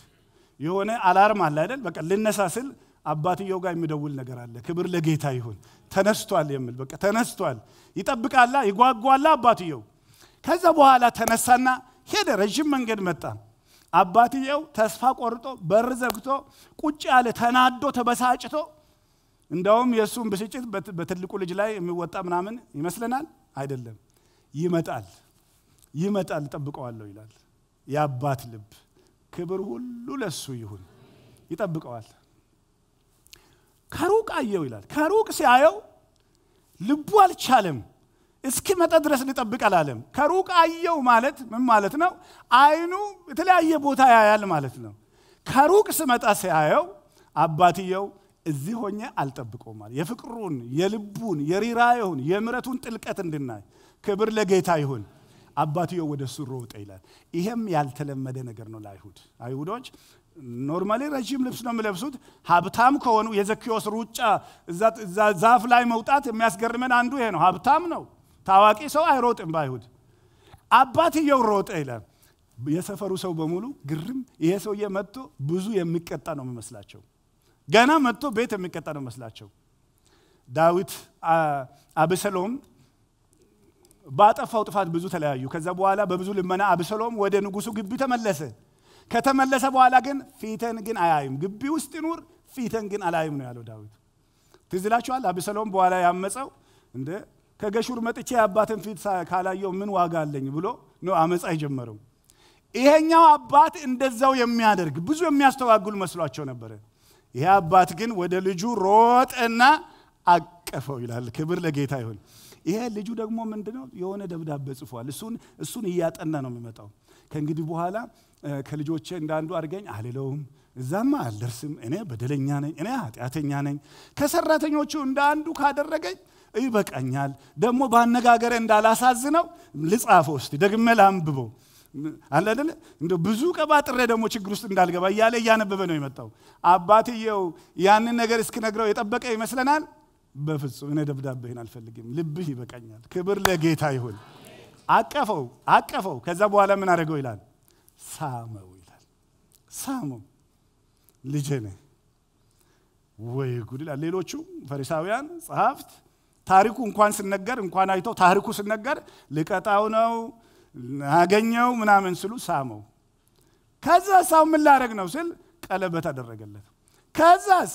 የሆነ አላርም አለ አይደል? በቃ ልነሳ ስል አባትየው ጋር የሚደውል ነገር አለ። ክብር ለጌታ ይሁን። ተነስቷል የሚል በቃ ተነስቷል። ይጠብቃላ፣ ይጓጓላ አባትየው። ከዛ በኋላ ተነሳና ሄደ። ረዥም መንገድ መጣ። አባትየው ተስፋ ቆርጦ በር ዘግቶ ቁጭ ያለ ተናዶ ተበሳጭቶ እንደውም የእሱን ብስጭት በትልቁ ልጅ ላይ የሚወጣ ምናምን ይመስለናል። አይደለም። ይመጣል ይመጣል፣ ጠብቀዋለሁ ይላል። የአባት ልብ ክብር ሁሉ ለሱ ይሁን። ይጠብቀዋል። ከሩቅ አየው ይላል። ከሩቅ ሲያየው ልቡ አልቻለም። እስኪመጣ ድረስ ሊጠብቅ አላለም። ከሩቅ አየው ማለት ምን ማለት ነው? አይኑ የተለያየ ቦታ ያያል ማለት ነው። ከሩቅ ስመጣ ሲያየው አባትየው እዚህ ሆኜ አልጠብቀውም ማለት የፍቅሩን፣ የልቡን፣ የሪራየውን፣ የምረቱን ጥልቀት እንድናይ ክብር ለጌታ ይሁን። አባትየው ወደ እሱ ሮጠ ይላል። ይሄም ያልተለመደ ነገር ነው ለአይሁድ። አይሁዶች normally ረዥም ልብስ ነው የሚለብሱት። ሀብታም ከሆኑ የዘኪዎስ ሩጫ እዛ ዛፍ ላይ መውጣት የሚያስገርመን አንዱ ይሄ ነው። ሀብታም ነው፣ ታዋቂ ሰው አይሮጥም በአይሁድ። አባትየው ሮጠ ይላል። የሰፈሩ ሰው በሙሉ ግርም፣ ይሄ ሰውዬ መጥቶ ብዙ የሚቀጣ ነው የሚመስላቸው። ገና መጥቶ ቤት የሚቀጣ ነው የሚመስላቸው። ዳዊት አብሰሎም ባጠፋው ጥፋት ብዙ ተለያዩ። ከዛ በኋላ በብዙ ልመና አብሰሎም ወደ ንጉሱ ግቢ ተመለሰ። ከተመለሰ በኋላ ግን ፊተን ግን አያይም፣ ግቢ ውስጥ ይኑር ፊተን ግን አላይም ነው ያለው ዳዊት። ትዝ ይላችኋል። አብሰሎም በኋላ ያመፀው እንደ ከገሹር መጥቼ የአባትን ፊት ካላየው ምን ዋጋ አለኝ ብሎ ነው አመፃ የጀመረው። ይሄኛው አባት እንደዛው የሚያደርግ ብዙ የሚያስተዋግሉ መስሏቸው ነበረ። ይሄ አባት ግን ወደ ልጁ ሮጠና አቀፈው ይላል። ክብር ለጌታ ይሁን። ይሄ ልጁ ደግሞ ምንድነው የሆነ ደብዳቤ ጽፏል። እሱን እሱን እያጠና ነው የሚመጣው። ከእንግዲህ በኋላ ከልጆቼ እንዳንዱ አድርገኝ አልለውም፣ እዛማ አልደርስም፣ እኔ በደለኛ ነኝ፣ እኔ ኃጢአተኛ ነኝ። ከሰራተኞቹ እንደ ካደረገኝ ይበቃኛል። ደግሞ በአነጋገር እንዳላሳዝነው ልጻፈው እስቲ ደግሜ ላንብበው አለ አይደለ እንደ ብዙ ቀባጥሬ ደግሞ ችግር ውስጥ እንዳልገባ እያለ እያነበበ ነው የመጣው። አባትየው ያንን ነገር እስኪነግረው የጠበቀ ይመስለናል። በፍጹም እኔ ደብዳቤህን አልፈልግም፣ ልብህ ይበቃኛል። ክብር ለጌታ ይሁን። አቀፈው አቀፈው። ከዛ በኋላ ምን አደረገው ይላል? ሳመው ይላል። ሳመው ልጄ ነህ ወይ ጉድ ይላል። ሌሎቹ ፈሪሳውያን ጸሐፍት ታሪኩ እንኳን ስነገር እንኳን አይተው ታሪኩ ስነገር ልቀጣው ነው አገኘው ምናምን ስሉ ሳመው። ከዛ ሳው ምን ላደረግ ነው ስል ቀለበት አደረገለት። ከዛስ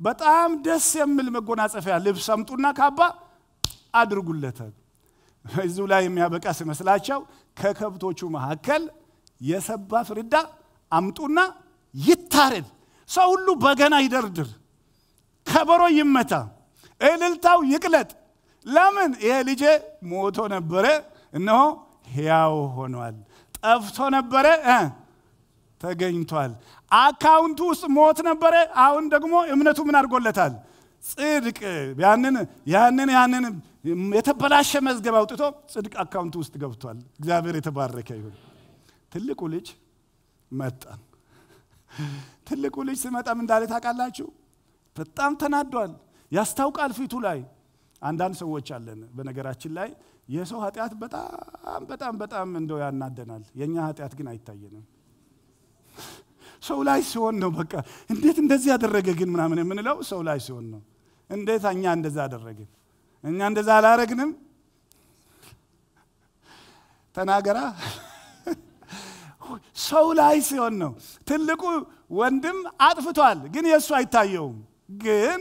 በጣም ደስ የሚል መጎናጸፊያ ልብስ አምጡና ካባ አድርጉለታል። እዚሁ ላይ የሚያበቃ ሲመስላቸው ከከብቶቹ መካከል የሰባ ፍሪዳ አምጡና ይታረድ፣ ሰው ሁሉ በገና ይደርድር፣ ከበሮ ይመታ፣ እልልታው ይቅለጥ። ለምን ይሄ ልጄ ሞቶ ነበረ፣ እነሆ ሕያው ሆኗል። ጠፍቶ ነበረ ተገኝቷል። አካውንቱ ውስጥ ሞት ነበረ፣ አሁን ደግሞ እምነቱ ምን አድርጎለታል? ጽድቅ። ያንን ያንን ያንን የተበላሸ መዝገብ አውጥቶ ጽድቅ አካውንቱ ውስጥ ገብቷል። እግዚአብሔር የተባረከ ይሁን። ትልቁ ልጅ መጣ። ትልቁ ልጅ ሲመጣም እንዳለ ታውቃላችሁ፣ በጣም ተናዷል። ያስታውቃል ፊቱ ላይ። አንዳንድ ሰዎች አለን በነገራችን ላይ የሰው ኃጢአት በጣም በጣም በጣም እንደው ያናደናል። የእኛ ኃጢአት ግን አይታየንም። ሰው ላይ ሲሆን ነው በቃ እንዴት እንደዚህ ያደረገ ግን ምናምን የምንለው ሰው ላይ ሲሆን ነው። እንዴት እኛ እንደዛ አደረግን? እኛ እንደዛ አላረግንም። ተናገራ ሰው ላይ ሲሆን ነው። ትልቁ ወንድም አጥፍቷል፣ ግን የእሱ አይታየውም። ግን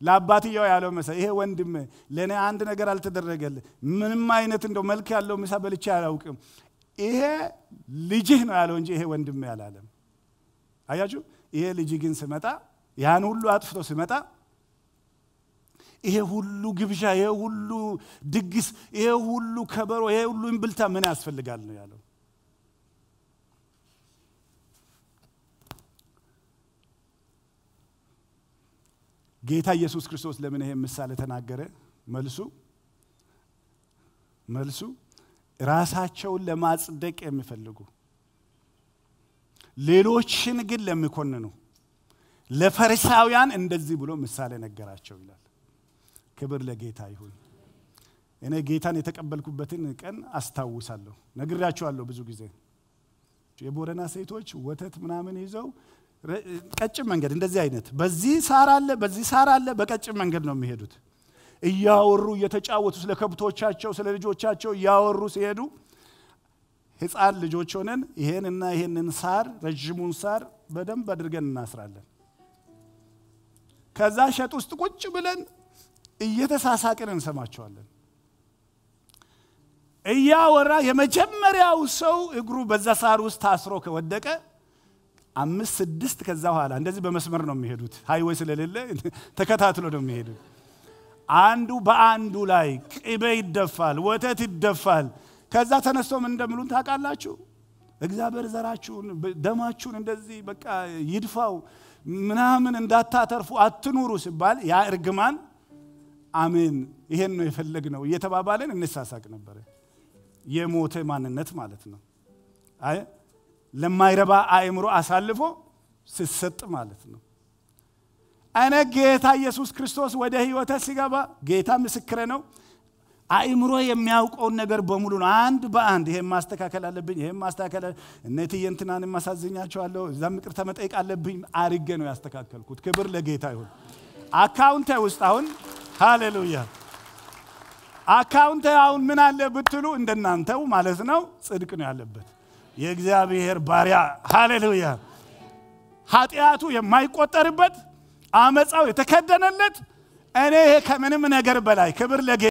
ለአባትየው ያለው መሰ ይሄ ወንድም ለእኔ አንድ ነገር አልተደረገልህ፣ ምንም አይነት እንደው መልክ ያለው ምሳ በልቼ አላውቅም፣ ይሄ ልጅህ ነው ያለው እንጂ ይሄ ወንድም ያላለም። አያችሁ፣ ይሄ ልጅ ግን ስመጣ ያን ሁሉ አጥፍቶ ስመጣ ይሄ ሁሉ ግብዣ፣ ይሄ ሁሉ ድግስ፣ ይሄ ሁሉ ከበሮ፣ ይሄ ሁሉ እምብልታ ምን ያስፈልጋል ነው ያለው። ጌታ ኢየሱስ ክርስቶስ ለምን ይሄ ምሳሌ ተናገረ? መልሱ መልሱ ራሳቸውን ለማጽደቅ የሚፈልጉ ሌሎችን ግን ለሚኮንኑ ለፈሪሳውያን እንደዚህ ብሎ ምሳሌ ነገራቸው ይላል። ክብር ለጌታ ይሁን። እኔ ጌታን የተቀበልኩበትን ቀን አስታውሳለሁ። ነግራችኋለሁ ብዙ ጊዜ የቦረና ሴቶች ወተት ምናምን ይዘው ቀጭን መንገድ እንደዚህ አይነት በዚህ ሳር አለ፣ በዚህ ሳር አለ፣ በቀጭን መንገድ ነው የሚሄዱት። እያወሩ እየተጫወቱ ስለ ከብቶቻቸው ስለ ልጆቻቸው እያወሩ ሲሄዱ ህፃን ልጆች ሆነን ይሄንና ይሄንን ሳር ረዥሙን ሳር በደንብ አድርገን እናስራለን። ከዛ ሸጥ ውስጥ ቁጭ ብለን እየተሳሳቅን እንሰማቸዋለን። እያወራ የመጀመሪያው ሰው እግሩ በዛ ሳር ውስጥ ታስሮ ከወደቀ አምስት ስድስት ከዛ በኋላ እንደዚህ በመስመር ነው የሚሄዱት። ሃይዌይ ስለሌለ ተከታትሎ ነው የሚሄዱት። አንዱ በአንዱ ላይ ቅቤ ይደፋል፣ ወተት ይደፋል። ከዛ ተነስቶ ምን እንደምሉን ታውቃላችሁ? እግዚአብሔር ዘራችሁን ደማችሁን እንደዚህ በቃ ይድፋው ምናምን እንዳታተርፉ አትኑሩ ሲባል ያ እርግማን አሜን ይሄን ነው የፈለግነው እየተባባለን እንሳሳቅ ነበረ። የሞተ ማንነት ማለት ነው። አይ ለማይረባ አእምሮ አሳልፎ ስሰጥ ማለት ነው። እኔ ጌታ ኢየሱስ ክርስቶስ ወደ ህይወተ ሲገባ ጌታ ምስክረ ነው። አእምሮ የሚያውቀውን ነገር በሙሉ ነው አንድ በአንድ ይሄን ማስተካከል አለብኝ፣ ይሄን ማስተካከል እነ እትዬ እንትናን አሳዝኛቸዋለሁ፣ እዛም ይቅርታ መጠየቅ አለብኝ አርጌ ነው ያስተካከልኩት። ክብር ለጌታ ይሁን። አካውንቴ ውስጥ አሁን ሃሌሉያ አካውንቴ አሁን ምን አለ ብትሉ እንደናንተው ማለት ነው ጽድቅ ነው ያለበት የእግዚአብሔር ባሪያ። ሃሌሉያ። ኃጢአቱ የማይቆጠርበት አመፃው የተከደነለት እኔ ከምንም ነገር በላይ ክብር ለጌ